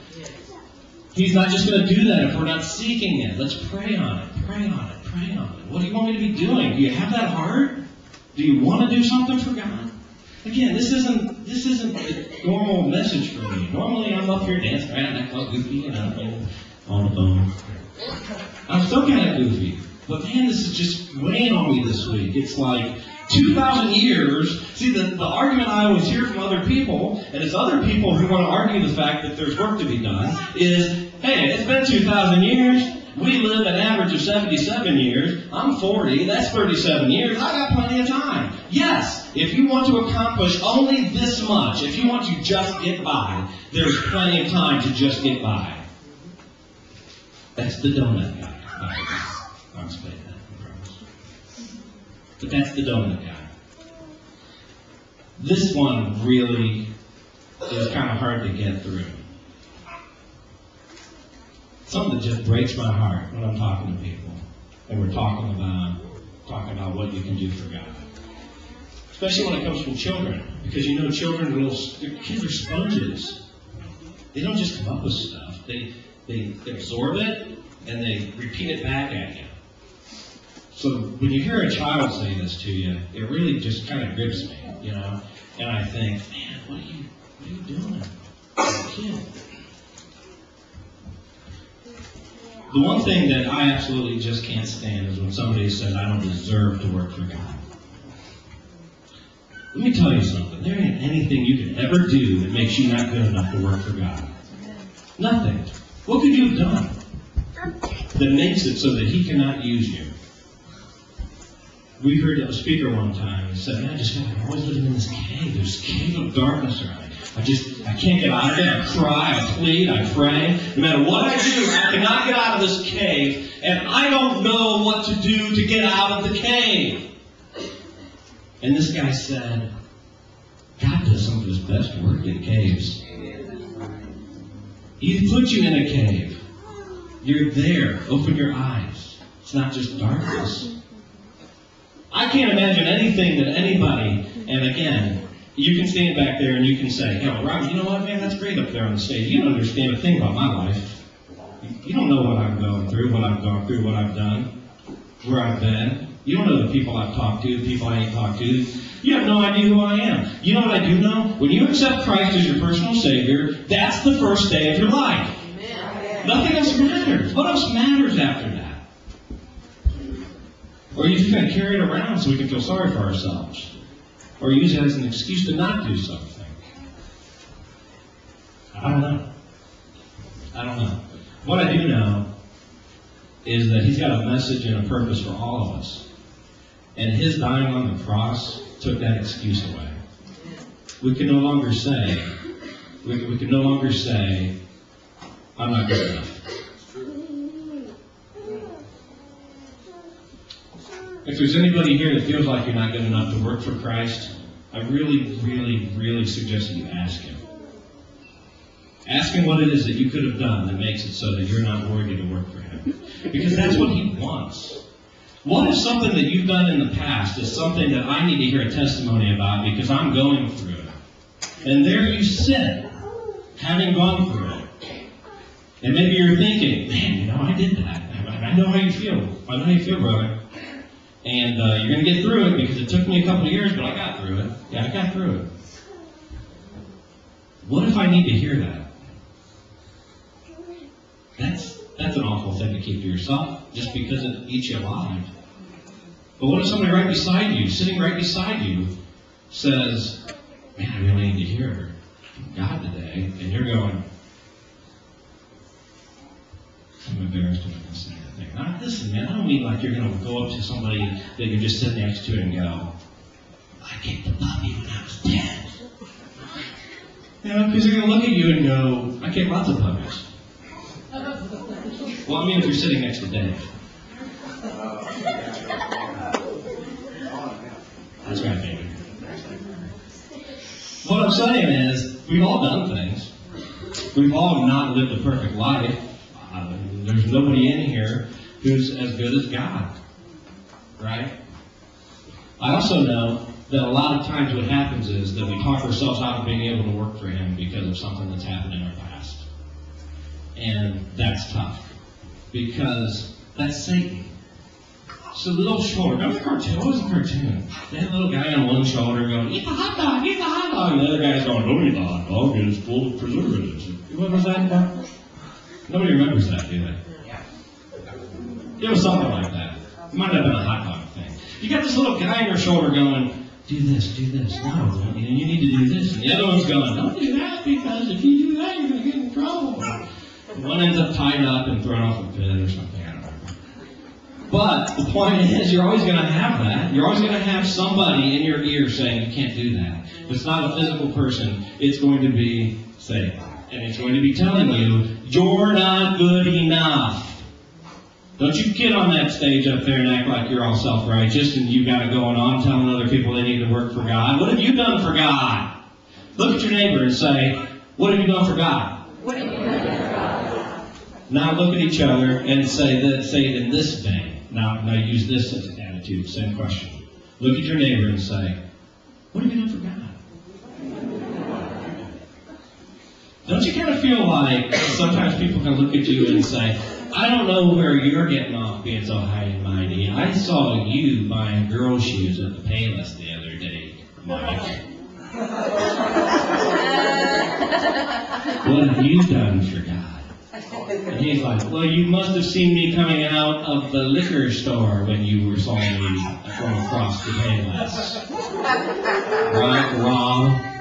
He's not just going to do that if we're not seeking it. Let's pray on it, pray on it, pray on it. What do you want me to be doing? Do you have that heart? Do you want to do something for God? Again, this isn't this isn't a normal message for me. Normally I'm up here dancing around, acting all goofy, and on the phone. I'm still kind of goofy. But man, this is just weighing on me this week. It's like 2,000 years. See, the, the argument I always hear from other people, and it's other people who want to argue the fact that there's work to be done, is, hey, it's been 2,000 years. We live an average of 77 years. I'm 40. That's 37 years. I got plenty of time. Yes, if you want to accomplish only this much, if you want to just get by, there's plenty of time to just get by. That's the donut guy. I'll explain that. But that's the donut guy. This one really is kind of hard to get through. Something that just breaks my heart when I'm talking to people and we're talking about talking about what you can do for God. Especially when it comes from children, because you know children are little kids are sponges. They don't just come up with stuff. They they absorb it and they repeat it back at you. So when you hear a child say this to you, it really just kind of grips me, you know. And I think, man, what are you, what are you doing? You're a kid. The one thing that I absolutely just can't stand is when somebody says, I don't deserve to work for God. Let me tell you something. There ain't anything you can ever do that makes you not good enough to work for God. Nothing. What could you have done that makes it so that He cannot use you? We heard a speaker one time and said, Man, I just feel like I'm always living in this cave. There's a cave of darkness around. I just, I can't get out of it. I cry, I plead, I pray. No matter what I do, I cannot get out of this cave, and I don't know what to do to get out of the cave. And this guy said, God does some of his best work in caves. He put you in a cave. You're there. Open your eyes. It's not just darkness. I can't imagine anything that anybody, and again, you can stand back there and you can say, hey, well, Rob, you know what, man, that's great up there on the stage. You don't understand a thing about my life. You don't know what I'm going through, what I've gone through, what I've done, where I've been. You don't know the people I've talked to, the people I ain't talked to. You have no idea who I am. You know what I do know? When you accept Christ as your personal Savior, that's the first day of your life. Nothing else matters. What else matters after that? Or are you just going to carry it around so we can feel sorry for ourselves? Or use it as an excuse to not do something? I don't know. I don't know. What I do know is that He's got a message and a purpose for all of us. And His dying on the cross took that excuse away. We can no longer say, we, we can no longer say, I'm not good enough. If there's anybody here that feels like you're not good enough to work for Christ, I really, really, really suggest that you ask Him. Ask Him what it is that you could have done that makes it so that you're not worthy to work for Him. Because that's what He wants. What if something that you've done in the past is something that I need to hear a testimony about because I'm going through it? And there you sit, having gone through it. And maybe you're thinking, man, you know, I did that. I know how you feel. I know how you feel, brother. And uh, you're going to get through it because it took me a couple of years, but I got through it. Yeah, I got through it. What if I need to hear that? That's that's an awful thing to keep to yourself, just because it eats you alive. But what if somebody right beside you, sitting right beside you, says, Man, I really need to hear God today, and you're going, I'm embarrassed can say that thing. Now, listen, man, I don't mean like you're going to go up to somebody that you just sit next to and go, I kicked the puppy when I was 10. You know, because they're going to look at you and go, I kicked lots of puppies. Well, I mean, if you're sitting next to Dave. That's right, baby. What I'm saying is, we've all done things. We've all not lived a perfect life. There's nobody in here who's as good as God. Right? I also know that a lot of times what happens is that we talk ourselves out of being able to work for Him because of something that's happened in our past. And that's tough. Because that's Satan. It's a little shoulder. Remember the cartoon? What was the cartoon? They had a little guy on one shoulder going, eat the hot dog, eat the hot dog. And the other guy's going, don't eat the hot dog, it is full of preservatives. What was that about? Nobody remembers that, do they? It was something like that. It might have been a hot dog thing. You got this little guy on your shoulder going, do this, do this. No, you, need to do this. And the other one's going, don't do that because if you do that, you're going to get in trouble. One ends up tied up and thrown off a pit or something. I don't know. But the point is, you're always going to have that. You're always going to have somebody in your ear saying you can't do that. If it's not a physical person, it's going to be Satan. And it's going to be telling you, you're not good enough. Don't you get on that stage up there and act like you're all self-righteous and you've got it going on telling other people they need to work for God. What have you done for God? Look at your neighbor and say, what have you done for God? Now look at each other and say that say it in this vein. Now now use this as an attitude, same question. Look at your neighbor and say, What have you done for God? Don't you kind of feel like sometimes people can look at you and say, I don't know where you're getting off oh, being so high and mighty. I saw you buying girl shoes at the Payless the other day, Mike. What have you done for God? And he's like, well, you must have seen me coming out of the liquor store when you were saw me from across the Payless. Right, wrong.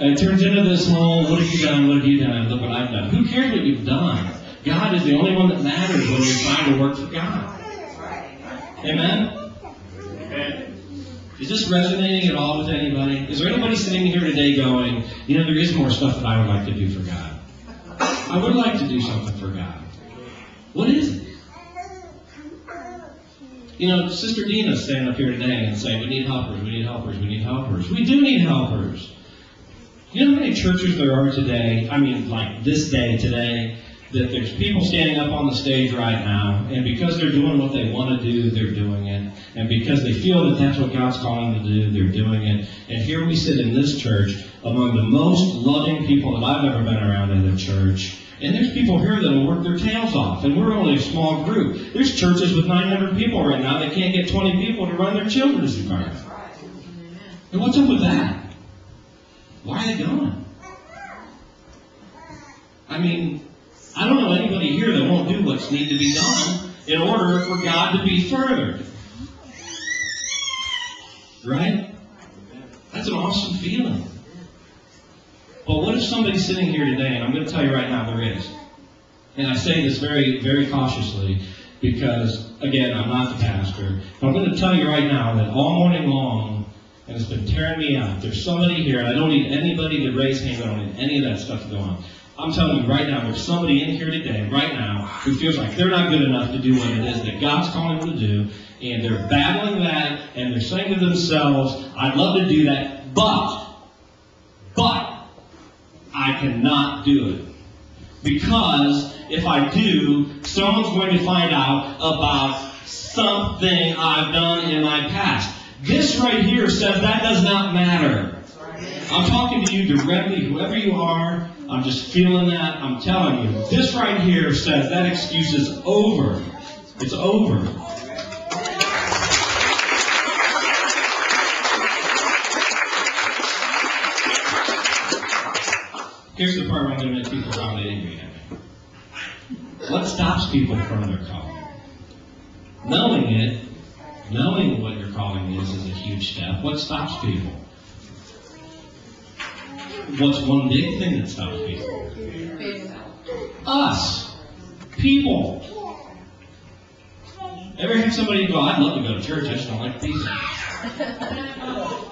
And it turns into this whole, what have you done, what have you done, look what I've done. Who cares what you've done? God is the only one that matters when you're trying to work for God. Amen? And Is this resonating at all with anybody? Is there anybody sitting here today going, you know, there is more stuff that I would like to do for God? I would like to do something for God. What is it? You know, Sister Dina standing up here today and saying, we need helpers, we need helpers, we need helpers. We do need helpers. You know how many churches there are today, I mean, like this day today, that there's people standing up on the stage right now, and because they're doing what they want to do, they're doing it. And because they feel that that's what God's calling them to do, they're doing it. And here we sit in this church among the most loving people that I've ever been around in a church. And there's people here that will work their tails off, and we're only a small group. There's churches with 900 people right now that can't get 20 people to run their children's department. And what's up with that? Why are they gone? I mean, I don't know anybody here that won't do what's need to be done in order for God to be furthered. Right? That's an awesome feeling. But what if somebody's sitting here today, and I'm going to tell you right now, there is. And I say this very, very cautiously because, again, I'm not the pastor. But I'm going to tell you right now that all morning long, and it's been tearing me out, there's somebody here, and I don't need anybody to raise hands, I don't need any of that stuff to go on. I'm telling you right now, there's somebody in here today, right now, who feels like they're not good enough to do what it is that God's calling them to do, and they're battling that, and they're saying to themselves, I'd love to do that, but, but, I cannot do it. Because if I do, someone's going to find out about something I've done in my past. This right here says that does not matter. I'm talking to you directly, whoever you are. I'm just feeling that. I'm telling you. This right here says that excuse is over. It's over. Here's the part where I'm going to make people probably angry. What stops people from their calling? Knowing it, Knowing what calling is is a huge step. What stops people? What's one big thing that stops people? Us. People. Ever had somebody go, I'd love to go to church, I just don't like people.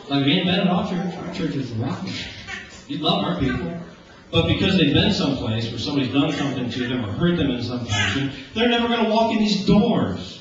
Like me and Ben at all church, our church is rocking. You love our people. But because they've been someplace where somebody's done something to them or hurt them in some fashion, they're never going to walk in these doors.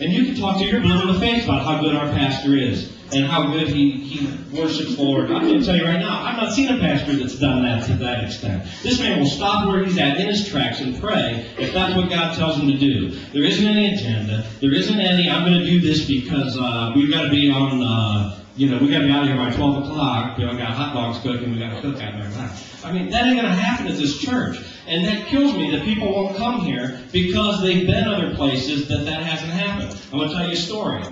And you can talk to your brother in the face about how good our pastor is and how good he, he worships the Lord. I'm going to tell you right now, I've not seen a pastor that's done that to that extent. This man will stop where he's at in his tracks and pray if that's what God tells him to do. There isn't any agenda. There isn't any, I'm going to do this because uh, we've got to be on, uh, you know, we got to be out of here by 12 o'clock. You know, got hot dogs cooking. We got to cook out there. I mean, that ain't going to happen at this church. And that kills me that people won't come here because they've been other places that that hasn't happened. I'm going to tell you a story.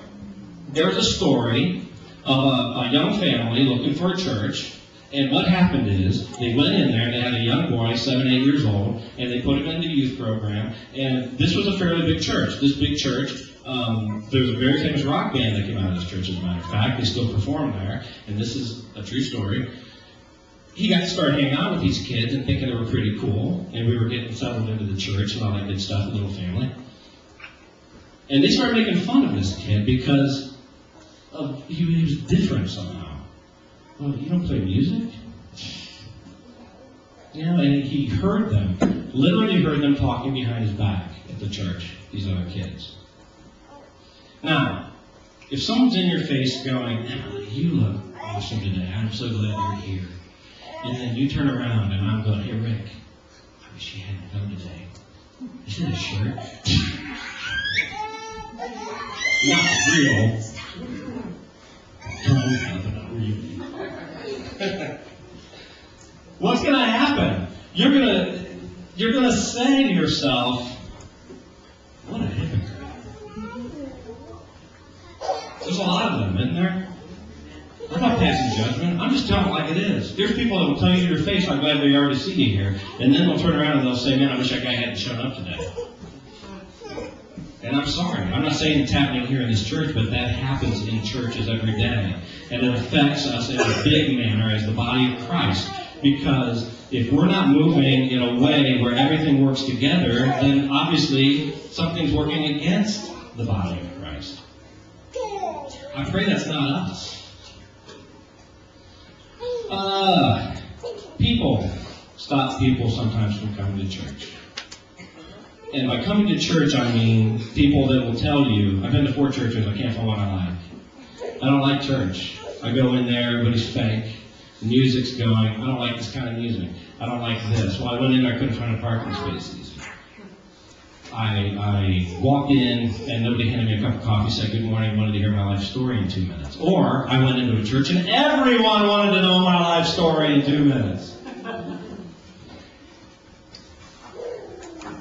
There's a story of a, a young family looking for a church. And what happened is they went in there, they had a young boy, seven, eight years old, and they put him in the youth program. And this was a fairly big church. This big church, um, there was a very famous rock band that came out of this church, as a matter of fact. They still perform there. And this is a true story he got to start hanging out with these kids and thinking they were pretty cool, and we were getting settled into the church and all that good stuff, a little family. And they started making fun of this kid because of he, was different somehow. Well, you don't play music? You know, and he heard them, literally heard them talking behind his back at the church, these other kids. Now, if someone's in your face going, you look awesome today. I'm so glad you're here. And then you turn around and I'm going, hey, Rick, I wish you hadn't come today. Isn't it a shirt? not real. Not really. What's going to happen? You're going to you're going to say to yourself, what a hypocrite. There's a lot of them, isn't there? I'm not passing judgment. I'm just telling it like it is. There's people that will tell you to your face, I'm glad they already see you here. And then they'll turn around and they'll say, man, I wish that guy hadn't shown up today. And I'm sorry. I'm not saying it's happening here in this church, but that happens in churches every day. And it affects us in a big manner as the body of Christ. Because if we're not moving in a way where everything works together, then obviously something's working against the body of Christ. I pray that's not us. Uh, people stop people sometimes from coming to church. And by coming to church, I mean people that will tell you, I've been to four churches, I can't find one I like. I don't like church. I go in there, everybody's fake. The music's going. I don't like this kind of music. I don't like this. Well, I went in I couldn't find a parking spaces. I, I walked in and nobody handed me a cup of coffee, said good morning, wanted to hear my life story in two minutes. Or I went into a church and everyone wanted to know my life story in two minutes.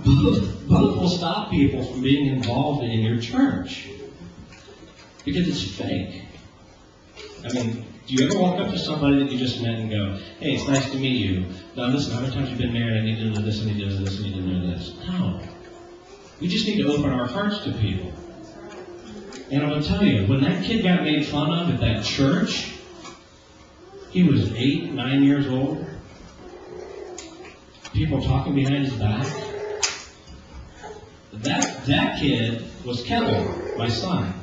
Both, both will stop people from being involved in your church because it's fake. I mean, do you ever walk up to somebody that you just met and go, hey, it's nice to meet you. Now listen, how many times you've been married? I need to know this, I need to know this, I need to know this. No. We just need to open our hearts to people. And I'm going to tell you, when that kid got made fun of at that church, he was eight, nine years old. People talking behind his back. That, that kid was Kevin, my son.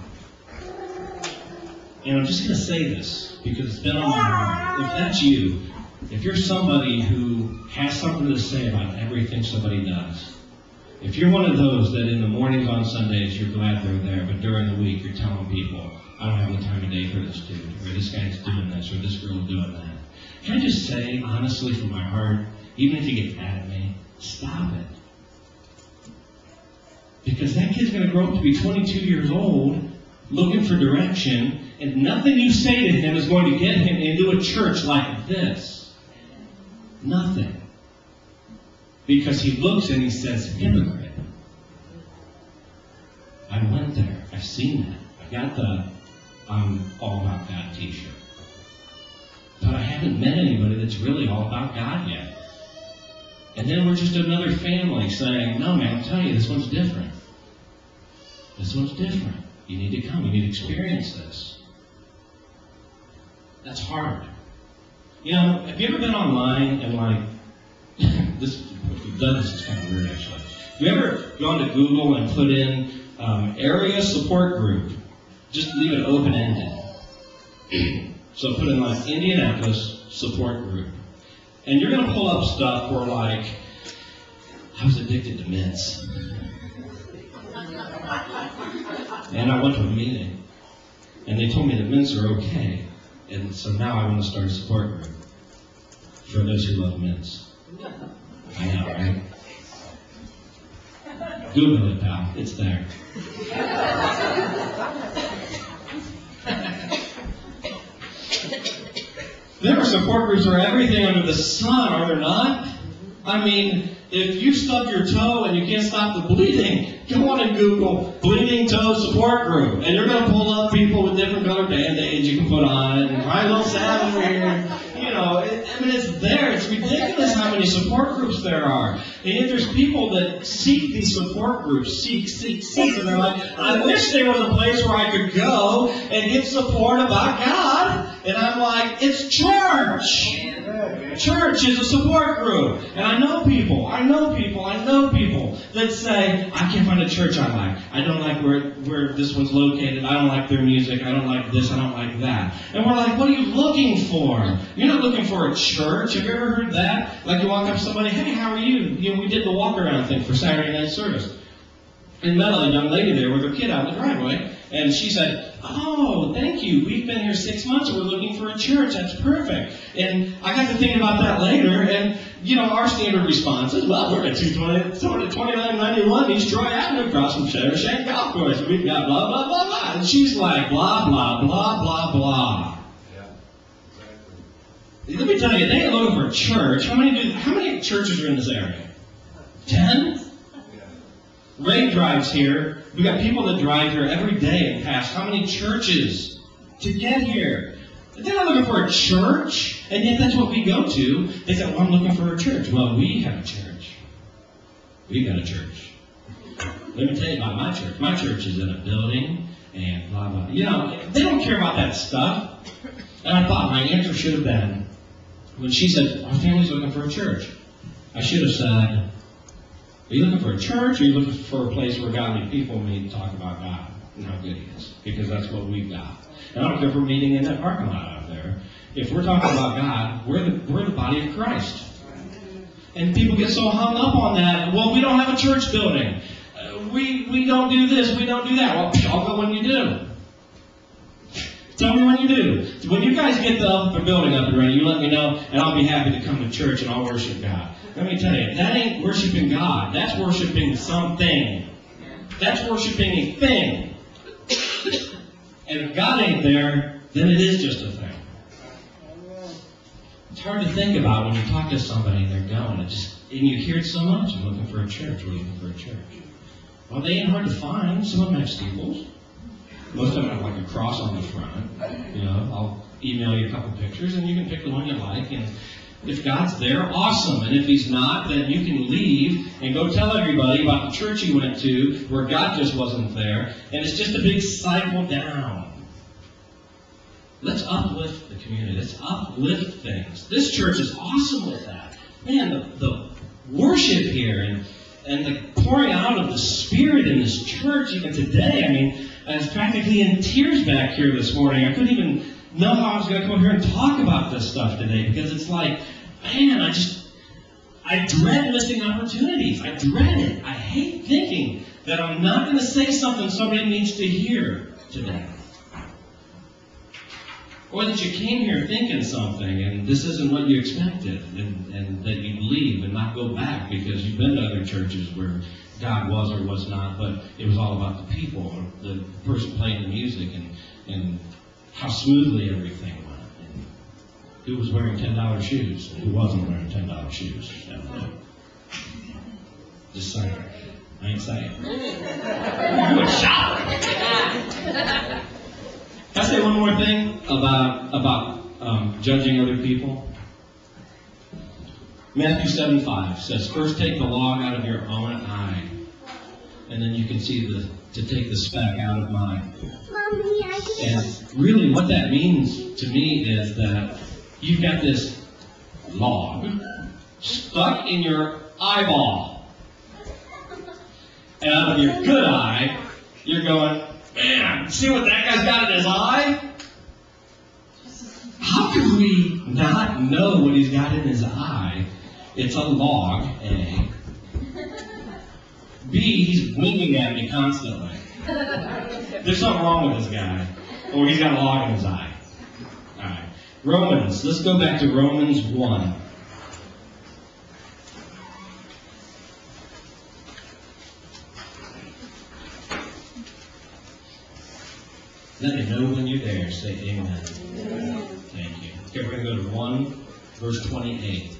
And I'm just going to say this because it's been on my mind. If that's you, if you're somebody who has something to say about everything somebody does, if you're one of those that in the mornings on Sundays you're glad they're there, but during the week you're telling people, I don't have the time of day for this dude, or this guy's doing this, or this girl's doing that. Can I just say, honestly, from my heart, even if you get mad at me, stop it. Because that kid's going to grow up to be 22 years old, looking for direction, and nothing you say to him is going to get him into a church like this. Nothing. Because he looks and he says, hypocrite. I went there. I've seen that. I got the I'm all about God t-shirt. But I haven't met anybody that's really all about God yet. And then we're just another family saying, no man, I'll tell you, this one's different. This one's different. You need to come. You need to experience this. That's hard. You know, have you ever been online and like, this, if you've done this, it's kind of weird actually. Have you ever gone to Google and put in um, area support group? Just leave it open ended. so put in like Indianapolis support group. And you're going to pull up stuff for like, I was addicted to mints. And I went to a meeting, and they told me that mints are okay. And so now I want to start a support group for those who love mints. I know, right? Google it, pal. It's there. There are support groups for everything under the sun, are there not? I mean, if you stub your toe and you can't stop the bleeding, go on and Google bleeding toe support group, and you're going to pull up people with different colored band-aids you can put on, and little sad over here. You know, it, I mean, it's there. It's ridiculous many support groups there are. And yet there's people that seek these support groups, seek, seek, seek, and they're like, I wish there was a place where I could go and get support about God. And I'm like, it's church. Church is a support group. And I know people, I know people, I know people that say, I can't find a church I like. I don't like where, where this one's located. I don't like their music. I don't like this. I don't like that. And we're like, what are you looking for? You're not looking for a church. Have you ever heard that? Like you walk up to somebody, hey, how are you? You know, we did the walk around thing for Saturday night service. And met a young lady there with her kid out in the driveway. And she said, Oh, thank you. We've been here six months. We're looking for a church. That's perfect. And I got to thinking about that later. And, you know, our standard response is, well, we're at 220, 2991 East Troy Avenue across from Shank Golf Course. We've got blah, blah, blah, blah. And she's like, blah, blah, blah, blah, blah. Let me tell you, they looking for a church. How many, do, how many churches are in this area? Ten? Ray drives here. We got people that drive here every day and pass how many churches to get here. They're not looking for a church, and yet that's what we go to. They say, well, I'm looking for a church. Well, we have a church. We got a church. Let me tell you about my church. My church is in a building, and blah, blah. You know, they don't care about that stuff. And I thought my answer should have been, when she said, our family's looking for a church, I should have said, are you looking for a church, or are you looking for a place where godly people meet to talk about God and how good He is? Because that's what we've got. And I don't care if we're meeting in that parking lot out there. If we're talking about God, we're the, we're the body of Christ. And people get so hung up on that. Well, we don't have a church building. Uh, we, we don't do this, we don't do that. Well, I'll go when you do. Tell me when you do. When you guys get the, building up and ready, you let me know, and I'll be happy to come to church and I'll worship God. Let me tell you, that ain't worshiping God. That's worshiping something. That's worshiping a thing. And if God ain't there, then it is just a thing. It's hard to think about when you talk to somebody and they're going. It just and you hear it so much. I'm looking for a church. We're looking for a church. Well, they ain't hard to find. Some of them have steeples. Most of them have like a cross on the front. You know, I'll email you a couple pictures and you can pick the one you like. And if God's there, awesome. And if He's not, then you can leave and go tell everybody about the church you went to where God just wasn't there. And it's just a big cycle down. Let's uplift the community. Let's uplift things. This church is awesome with that. Man, the, the worship here and, and the pouring out of the Spirit in this church, even today, I mean, I was practically in tears back here this morning. I couldn't even know how I was going to come here and talk about this stuff today because it's like, man, I just, I dread missing opportunities. I dread it. I hate thinking that I'm not going to say something somebody needs to hear today. Or that you came here thinking something and this isn't what you expected, and, and that you leave and not go back because you've been to other churches where God was or was not, but it was all about the people, the person playing the music, and, and how smoothly everything went, and who was wearing $10 shoes and who wasn't wearing $10 shoes. Just saying. I ain't saying. You a shocker. Can I say one more thing about about um, judging other people? Matthew 75 says, First take the log out of your own eye, and then you can see the to take the speck out of mine. Mommy, And really, what that means to me is that you've got this log stuck in your eyeball. And out of your good eye, you're going, man, see what that guy's got in his eye? How could we not know what he's got in his eye? It's a log, A. B, he's winking at me constantly. There's something wrong with this guy. Or he's got a log in his eye. Alright. Romans. Let's go back to Romans 1. Let me know when you're there. Say amen. Thank you. Okay, we're going to go to 1, verse 28.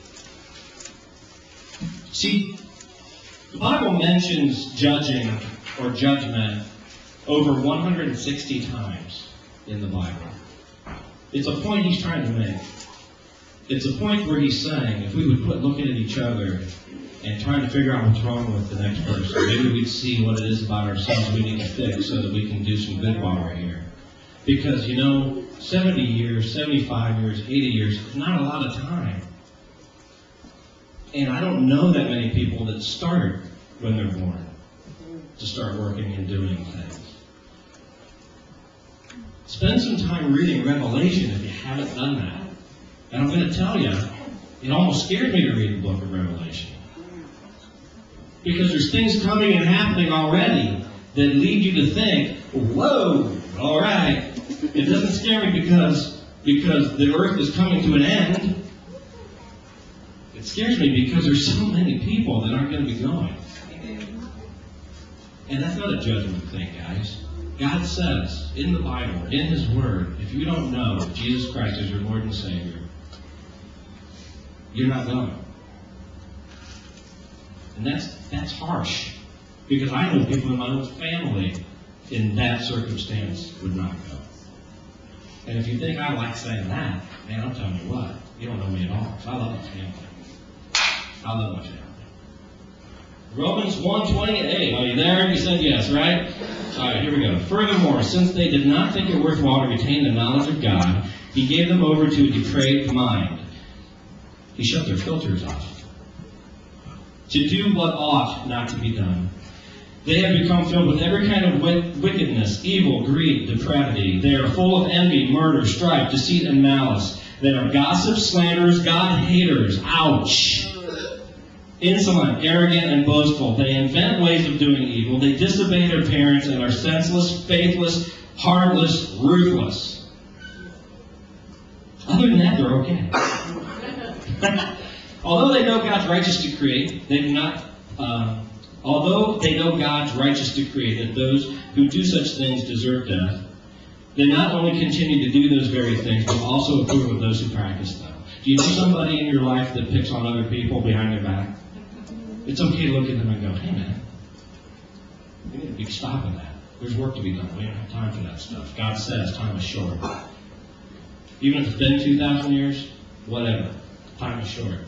See, the Bible mentions judging or judgment over 160 times in the Bible. It's a point he's trying to make. It's a point where he's saying if we would quit looking at each other and trying to figure out what's wrong with the next person, maybe we'd see what it is about ourselves we need to fix so that we can do some good while we're here. Because, you know, 70 years, 75 years, 80 years is not a lot of time. And I don't know that many people that start when they're born to start working and doing things. Spend some time reading Revelation if you haven't done that. And I'm going to tell you, it almost scared me to read the book of Revelation. Because there's things coming and happening already that lead you to think, whoa, all right. It doesn't scare me because, because the earth is coming to an end. It scares me because there's so many people that aren't going to be going. And that's not a judgment thing, guys. God says in the Bible, in His Word, if you don't know Jesus Christ as your Lord and Savior, you're not going. And that's that's harsh. Because I know people in my own family in that circumstance would not go. And if you think I like saying that, man, I'm telling you what, you don't know me at all. I love my family. My family. Romans 128. Are you there? You said yes, right? All right, here we go. Furthermore, since they did not think it worthwhile to retain the knowledge of God, he gave them over to a depraved mind. He shut their filters off. To do what ought not to be done. They have become filled with every kind of wickedness, evil, greed, depravity. They are full of envy, murder, strife, deceit, and malice. They are gossips, slanderers, God haters. Ouch. Insolent, arrogant, and boastful. They invent ways of doing evil. They disobey their parents and are senseless, faithless, heartless, ruthless. Other than that, they're okay. although they know God's righteous decree, they do not. Uh, although they know God's righteous decree that those who do such things deserve death, they not only continue to do those very things, but also approve of those who practice them. Do you know somebody in your life that picks on other people behind their back? It's okay to look at them and go, hey man, we need to be stopping that. There's work to be done. We don't have time for that stuff. God says time is short. Even if it's been 2,000 years, whatever. Time is short.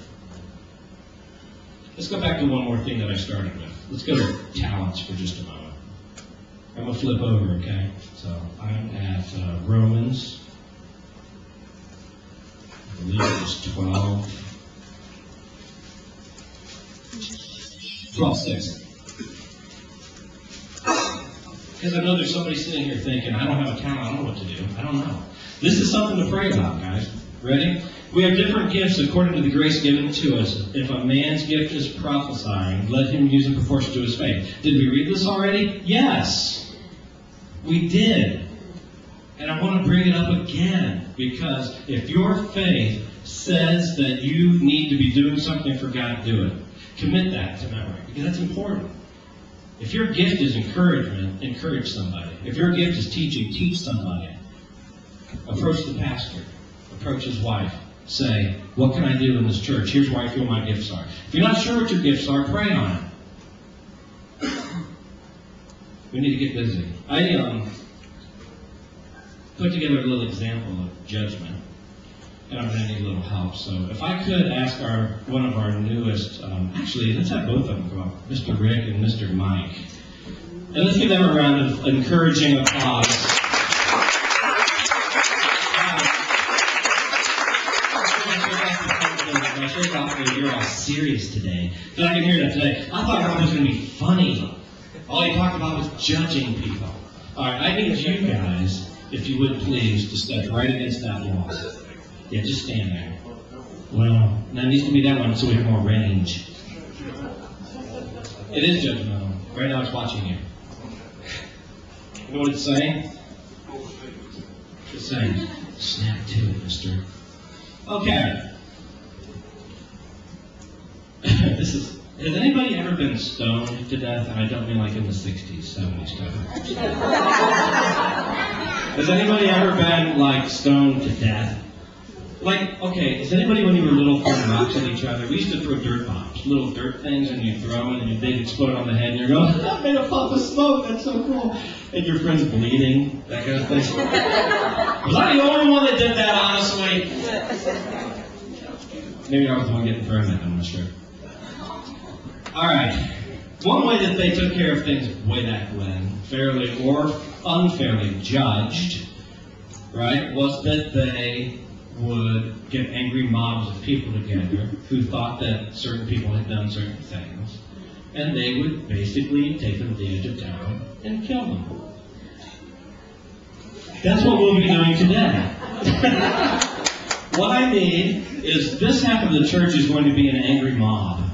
Let's go back to one more thing that I started with. Let's go to talents for just a moment. I'm going to flip over, okay? So I'm at uh, Romans. I believe it's 12. 12, 6. Because I know there's somebody sitting here thinking, I don't have a talent, I don't know what to do. I don't know. This is something to pray about, guys. Ready? We have different gifts according to the grace given to us. If a man's gift is prophesying, let him use in proportion to his faith. Did we read this already? Yes. We did. And I want to bring it up again because if your faith says that you need to be doing something for God, do it. Commit that to memory because that's important. If your gift is encouragement, encourage somebody. If your gift is teaching, teach somebody. Approach the pastor. Approach his wife. Say, what can I do in this church? Here's where I feel my gifts are. If you're not sure what your gifts are, pray on it. We need to get busy. I um, put together a little example of judgment, to need a little help. So if I could ask our one of our newest, um, actually, let's have both of them come up, Mr. Rick and Mr. Mike. And let's give them a round of encouraging applause. You're all serious today. But I can hear that today. I thought God was going to be funny. All he talked about was judging people. All right, I need you guys, if you would please, to step right against that wall. Yeah, just stand there. Well, that needs to be that one so we have more range. It is judgmental. Right now it's watching you. You know what it's saying? It's saying, snap to it, mister. Okay. this is, has anybody ever been stoned to death? And I don't mean like in the 60s, 70s stuff. has anybody ever been like stoned to death? Like, okay, is anybody when you were little throwing rocks at each other? We used to throw dirt bombs, little dirt things, and you throw them, and big explode on the head, and you're going, that made a puff of smoke, that's so cool. And your friend's bleeding, that kind of thing. was I the only one that did that, honestly? Maybe I was the one getting thrown at, I'm not sure. Alright. One way that they took care of things way back when, fairly or unfairly judged, right, was that they would get angry mobs of people together who thought that certain people had done certain things, and they would basically take them to the edge of town and kill them. That's what we'll be doing today. what I need is this half of the church is going to be an angry mob.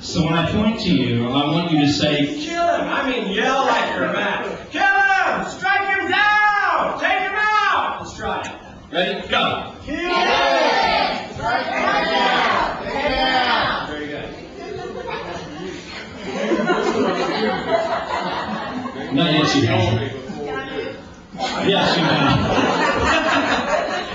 So when I point to you, I want you to say, kill him! I mean, yell like you're mad. Kill him! Strike him down! Take him out! Let's try it. Ready? Go! Kill him out! Very good. Not yet, she hasn't. Yes, you have.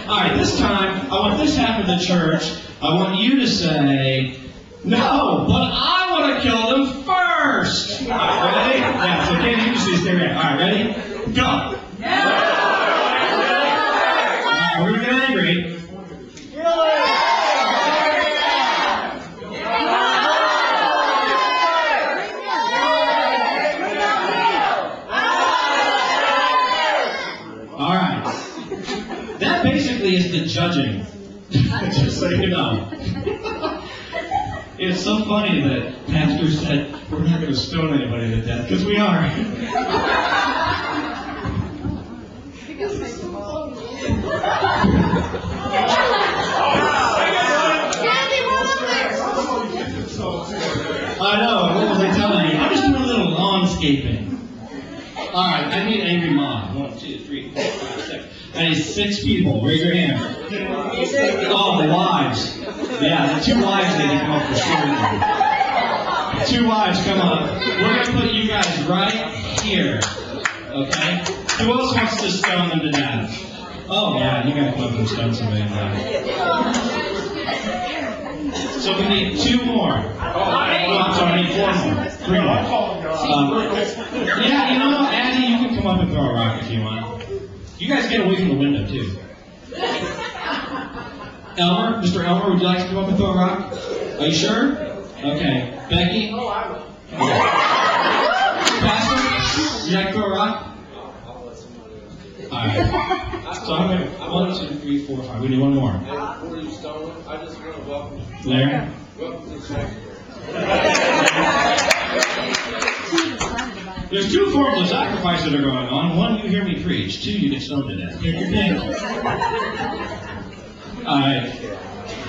All right, this time, I want this of the church, I want you to say, no, but I want to kill them first. All right, ready? Yeah, so need to stay ready. All right, ready? Go. All right, we're going to get angry. All right. That basically is the judging. Just so you know. It's so funny that Pastor said, we're not going to stone anybody to death, because we are. I know, what was I telling you? I'm just doing a little lawnscaping. All right, I need angry mom. One, two, three, four, five, six. I need six people. Raise your hand. Oh, the wives. Yeah, the two wives need to come up for sure. Two wives, come on. We're gonna put you guys right here. Okay? Who else wants to stone them to death? Oh yeah, you gotta come up and stone somebody to death. So we need two more. Oh, I'm sorry, I need four more. Three more. Um, yeah, you know, Addie, you can come up and throw a rock if you want. You guys get away from the window too. Elmer, Mr. Elmer, would you like to come up and throw a rock? Are you sure? Okay. Becky? Oh, I will. Pastor, would you like to throw a rock? Alright. So I'm gonna, one, two, three, four, five. We need one more. Before you stone I just want to welcome, Larry? welcome to the sanctuary. There's two forms of sacrifice that are going on. One, you hear me preach. Two, you get stoned to death. Pick your pick. Alright.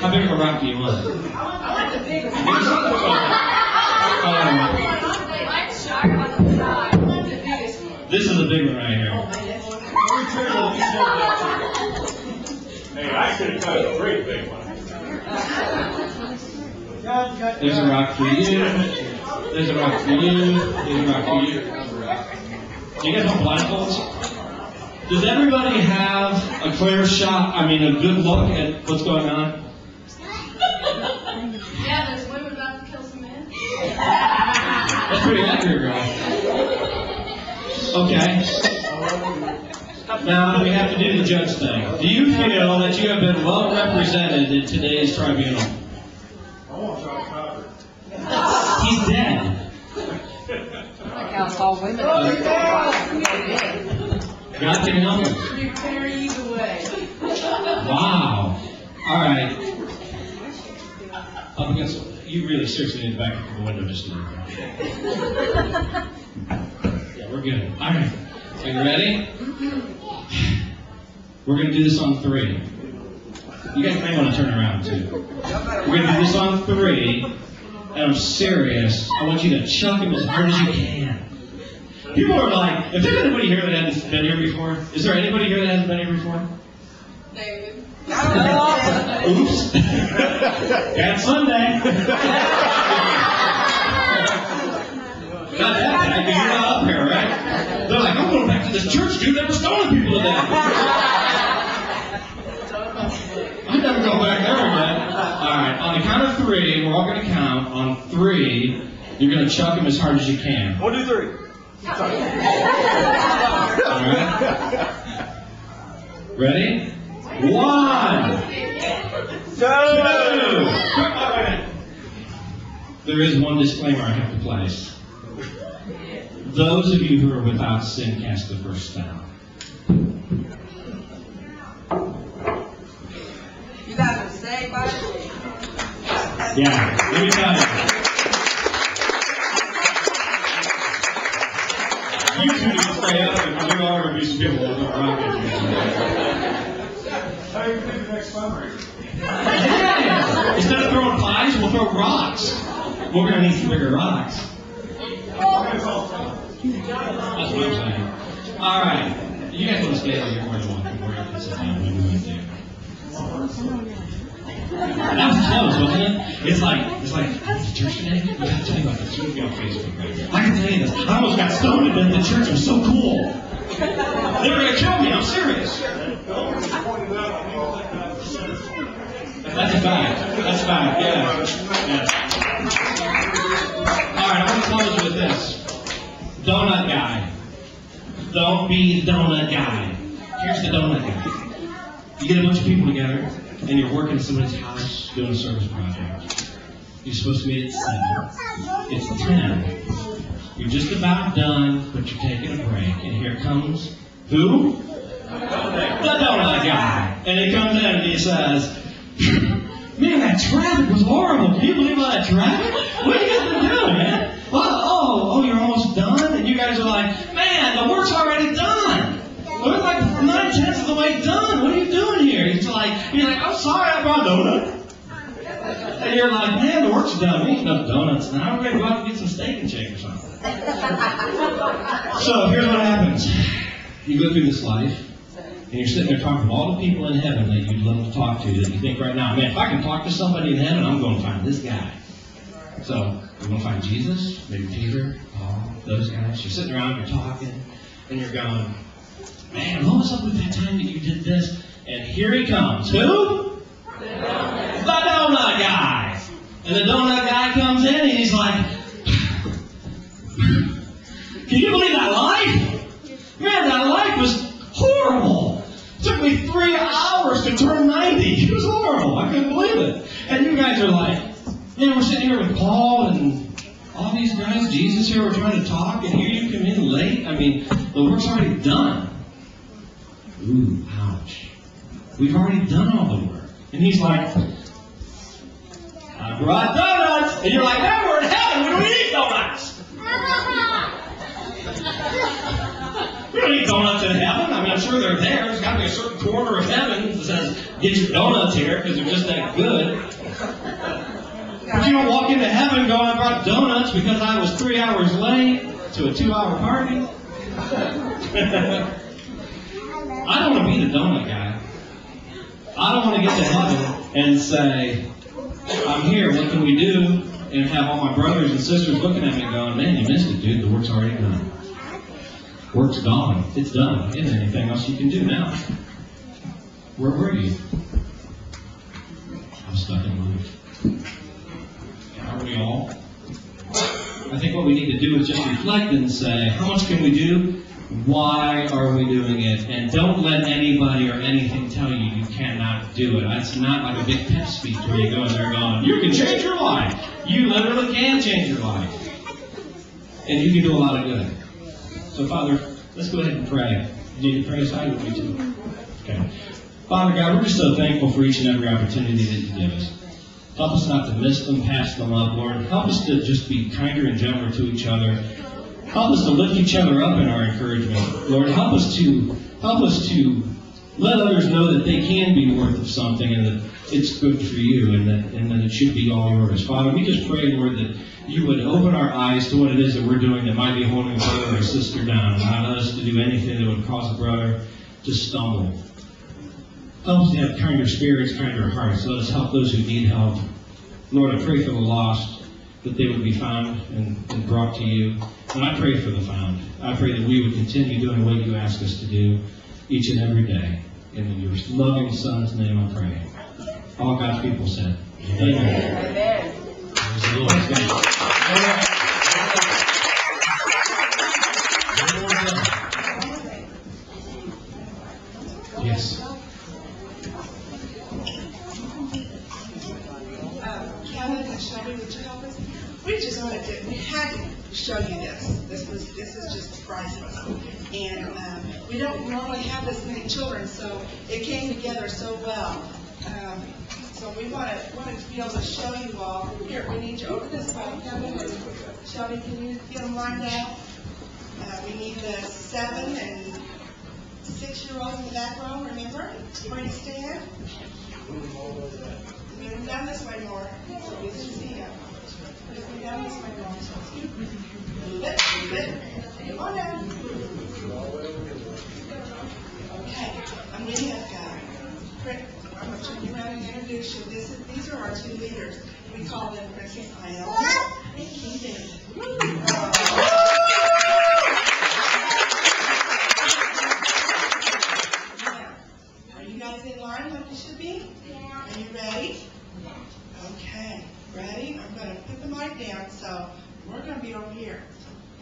How big of a rock do you want? I like the big one. Um, this is a big one right here. Hey, I could have cut a great big one. There's a rock for you. There's a rock for you. There's a rock for you. Do you guys have blindfolds? Does everybody have a clear shot? I mean, a good look at what's going on? Yeah, there's women about to kill some men. That's pretty accurate, girl. Okay. Now we have to do the judge thing. Do you feel that you have been well represented in today's tribunal? I want John Cotter. He's dead. That's all women. God can help us. Prepare either way. Wow. All right. Up against, you really seriously need to back up the window just a little bit. Yeah, we're good. All right. Are you ready? We're going to do this on three. You guys may want to turn around too. We're going to do this on three. And I'm serious. I want you to chuck him as hard as you can. People are like, if there's anybody here that hasn't been here before, is there anybody here that hasn't been here before? David. Oops. Bad Sunday. Not that bad, you're not up here, right? They're like, I'm going back to this church, dude. Were stoning people today. I never go back there again. All right, on the count of three, we're all going to count. On three, you're going to chuck them as hard as you can. One, two, three. All right? Ready? One. Two. There is one disclaimer I have to place. Those of you who are without sin cast the first stone. You guys are saved by the Yeah, let me tell you. You two need to stay up because there are going to be people that don't rock it. How you think the next fundraiser? Yeah. Instead of throwing pies, we'll throw rocks. We're going to need some bigger rocks. That's what I'm saying. All right. You guys want to stay out here more one, you can sit down when we went there. That was close, wasn't it? It's like, it's like, "Is the church today? I gotta tell you about this. You'll be on Facebook, right? I can tell you this. I almost got stoned in the church. It was so cool. They were gonna kill me. I'm serious. That's a fact. That's a fact. Yeah. yeah. All right. I'm gonna close with. Donut guy. Don't be the donut guy. Here's the donut guy. You get a bunch of people together, and you're working at somebody's house doing a service project. You're supposed to meet at seven. It's ten. You're just about done, but you're taking a break, and here comes who? The donut guy. And he comes in and he says, Man, that traffic was horrible. Can you believe all that traffic? What are you guys been doing, man? Well, oh, oh, you're almost done? And you guys are like, man, the work's already done. We're like nine tenths of the way done. What are you doing here? He's like, you're like, I'm sorry, I brought donuts. And you're like, man, the work's done. We ain't no donuts now. We're gonna go out and get some steak and shake or something. So here's what happens. You go through this life, and you're sitting there talking to all the people in heaven that you'd love to talk to, that you think right now, man, if I can talk to somebody in heaven, I'm going to find this guy. So you're going to find Jesus, maybe Peter, Paul, those guys. You're sitting around, you're talking, and you're going, man, what was up with that time that you did this? And here he comes. Who? The donut guy. And the donut guy comes in, and he's like, can you believe that life? Man, that life was horrible. It took me three hours to turn 90. It was horrible. I couldn't believe it. And you guys are like, you know, we're sitting here with Paul and all these guys, Jesus here, we're trying to talk, and here you come in late. I mean, the work's already done. Ooh, ouch. We've already done all the work. And he's like, I brought donuts. And you're like, man, we're in heaven. We don't eat donuts. We don't eat donuts in heaven. I mean, I'm sure they're there. There's got to be a certain corner of heaven that says, get your donuts here because they're just that good. But you don't walk into heaven going, I brought donuts because I was three hours late to a two hour party. I don't want to be the donut guy. I don't want to get to heaven and say, I'm here, what can we do? And have all my brothers and sisters looking at me going, man, you missed it, dude. The work's already done. Work's gone. It's done. There isn't anything else you can do now. Where were you? I'm stuck in life. Are we all? I think what we need to do is just reflect and say, how much can we do? Why are we doing it? And don't let anybody or anything tell you you cannot do it. That's not like a big pep speech where you go in there going, you can change your life. You literally can change your life. And you can do a lot of good. So Father, let's go ahead and pray. You need to pray aside with me too? Okay. Father God, we're just so thankful for each and every opportunity that you give us. Help us not to miss them, pass them up, Lord. Help us to just be kinder and gentler to each other. Help us to lift each other up in our encouragement. Lord, help us to help us to let others know that they can be worth of something and that it's good for you and that and that it should be all yours. Father, we just pray, Lord, that you would open our eyes to what it is that we're doing that might be holding a brother or sister down, not us to do anything that would cause a brother to stumble. Help us to have kinder spirits, kinder hearts. Let us help those who need help. Lord, I pray for the lost, that they would be found and, and brought to you. And I pray for the found. I pray that we would continue doing what you ask us to do each and every day. And In your loving Son's name I pray. All God's people said, Amen. Amen. Praise the Lord. Thank you. Yes. Um, Kevin and Shelby, would you help us? We just wanted to, we had to show you this. This was, this is just priceless. And, um, we don't normally have this many children, so it came together so well. Um, so we wanted, wanted to be able to show you all. Here, we need you over this way, Kevin, and You get them lined up? Uh, we need the seven and six-year-olds in the back row, remember? Where you stand? We haven't done this way more, so we can see it. We haven't done this way more. It, move it. Come on down. Okay, I'm getting that guy. Rick, I'm gonna turn you around and introduce you. This is, these are our two leaders. We call them Princess Iona and King David. Are you guys in line like you should be? Are you ready? Okay, ready? I'm gonna put the mic down, so we're gonna be over here.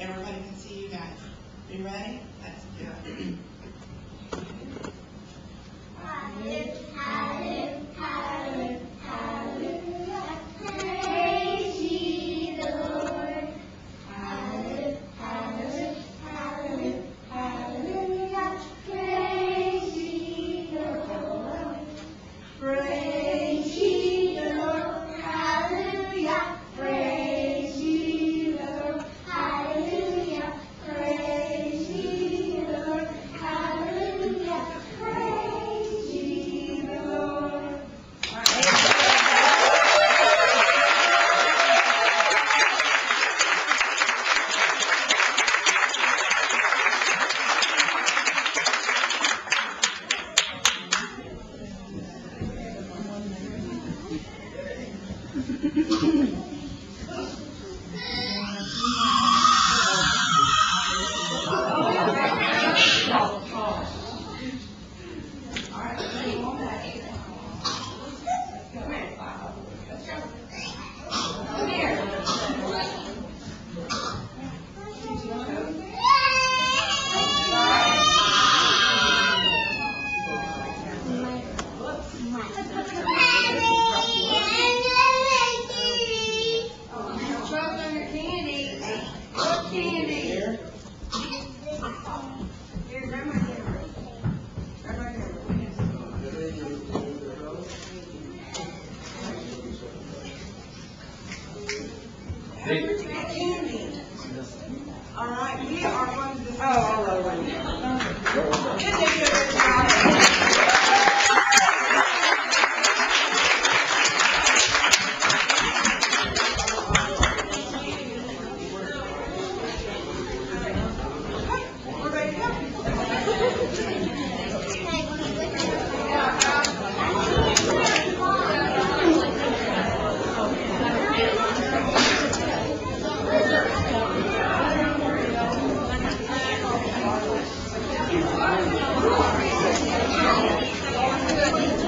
Everybody can see you guys. You ready?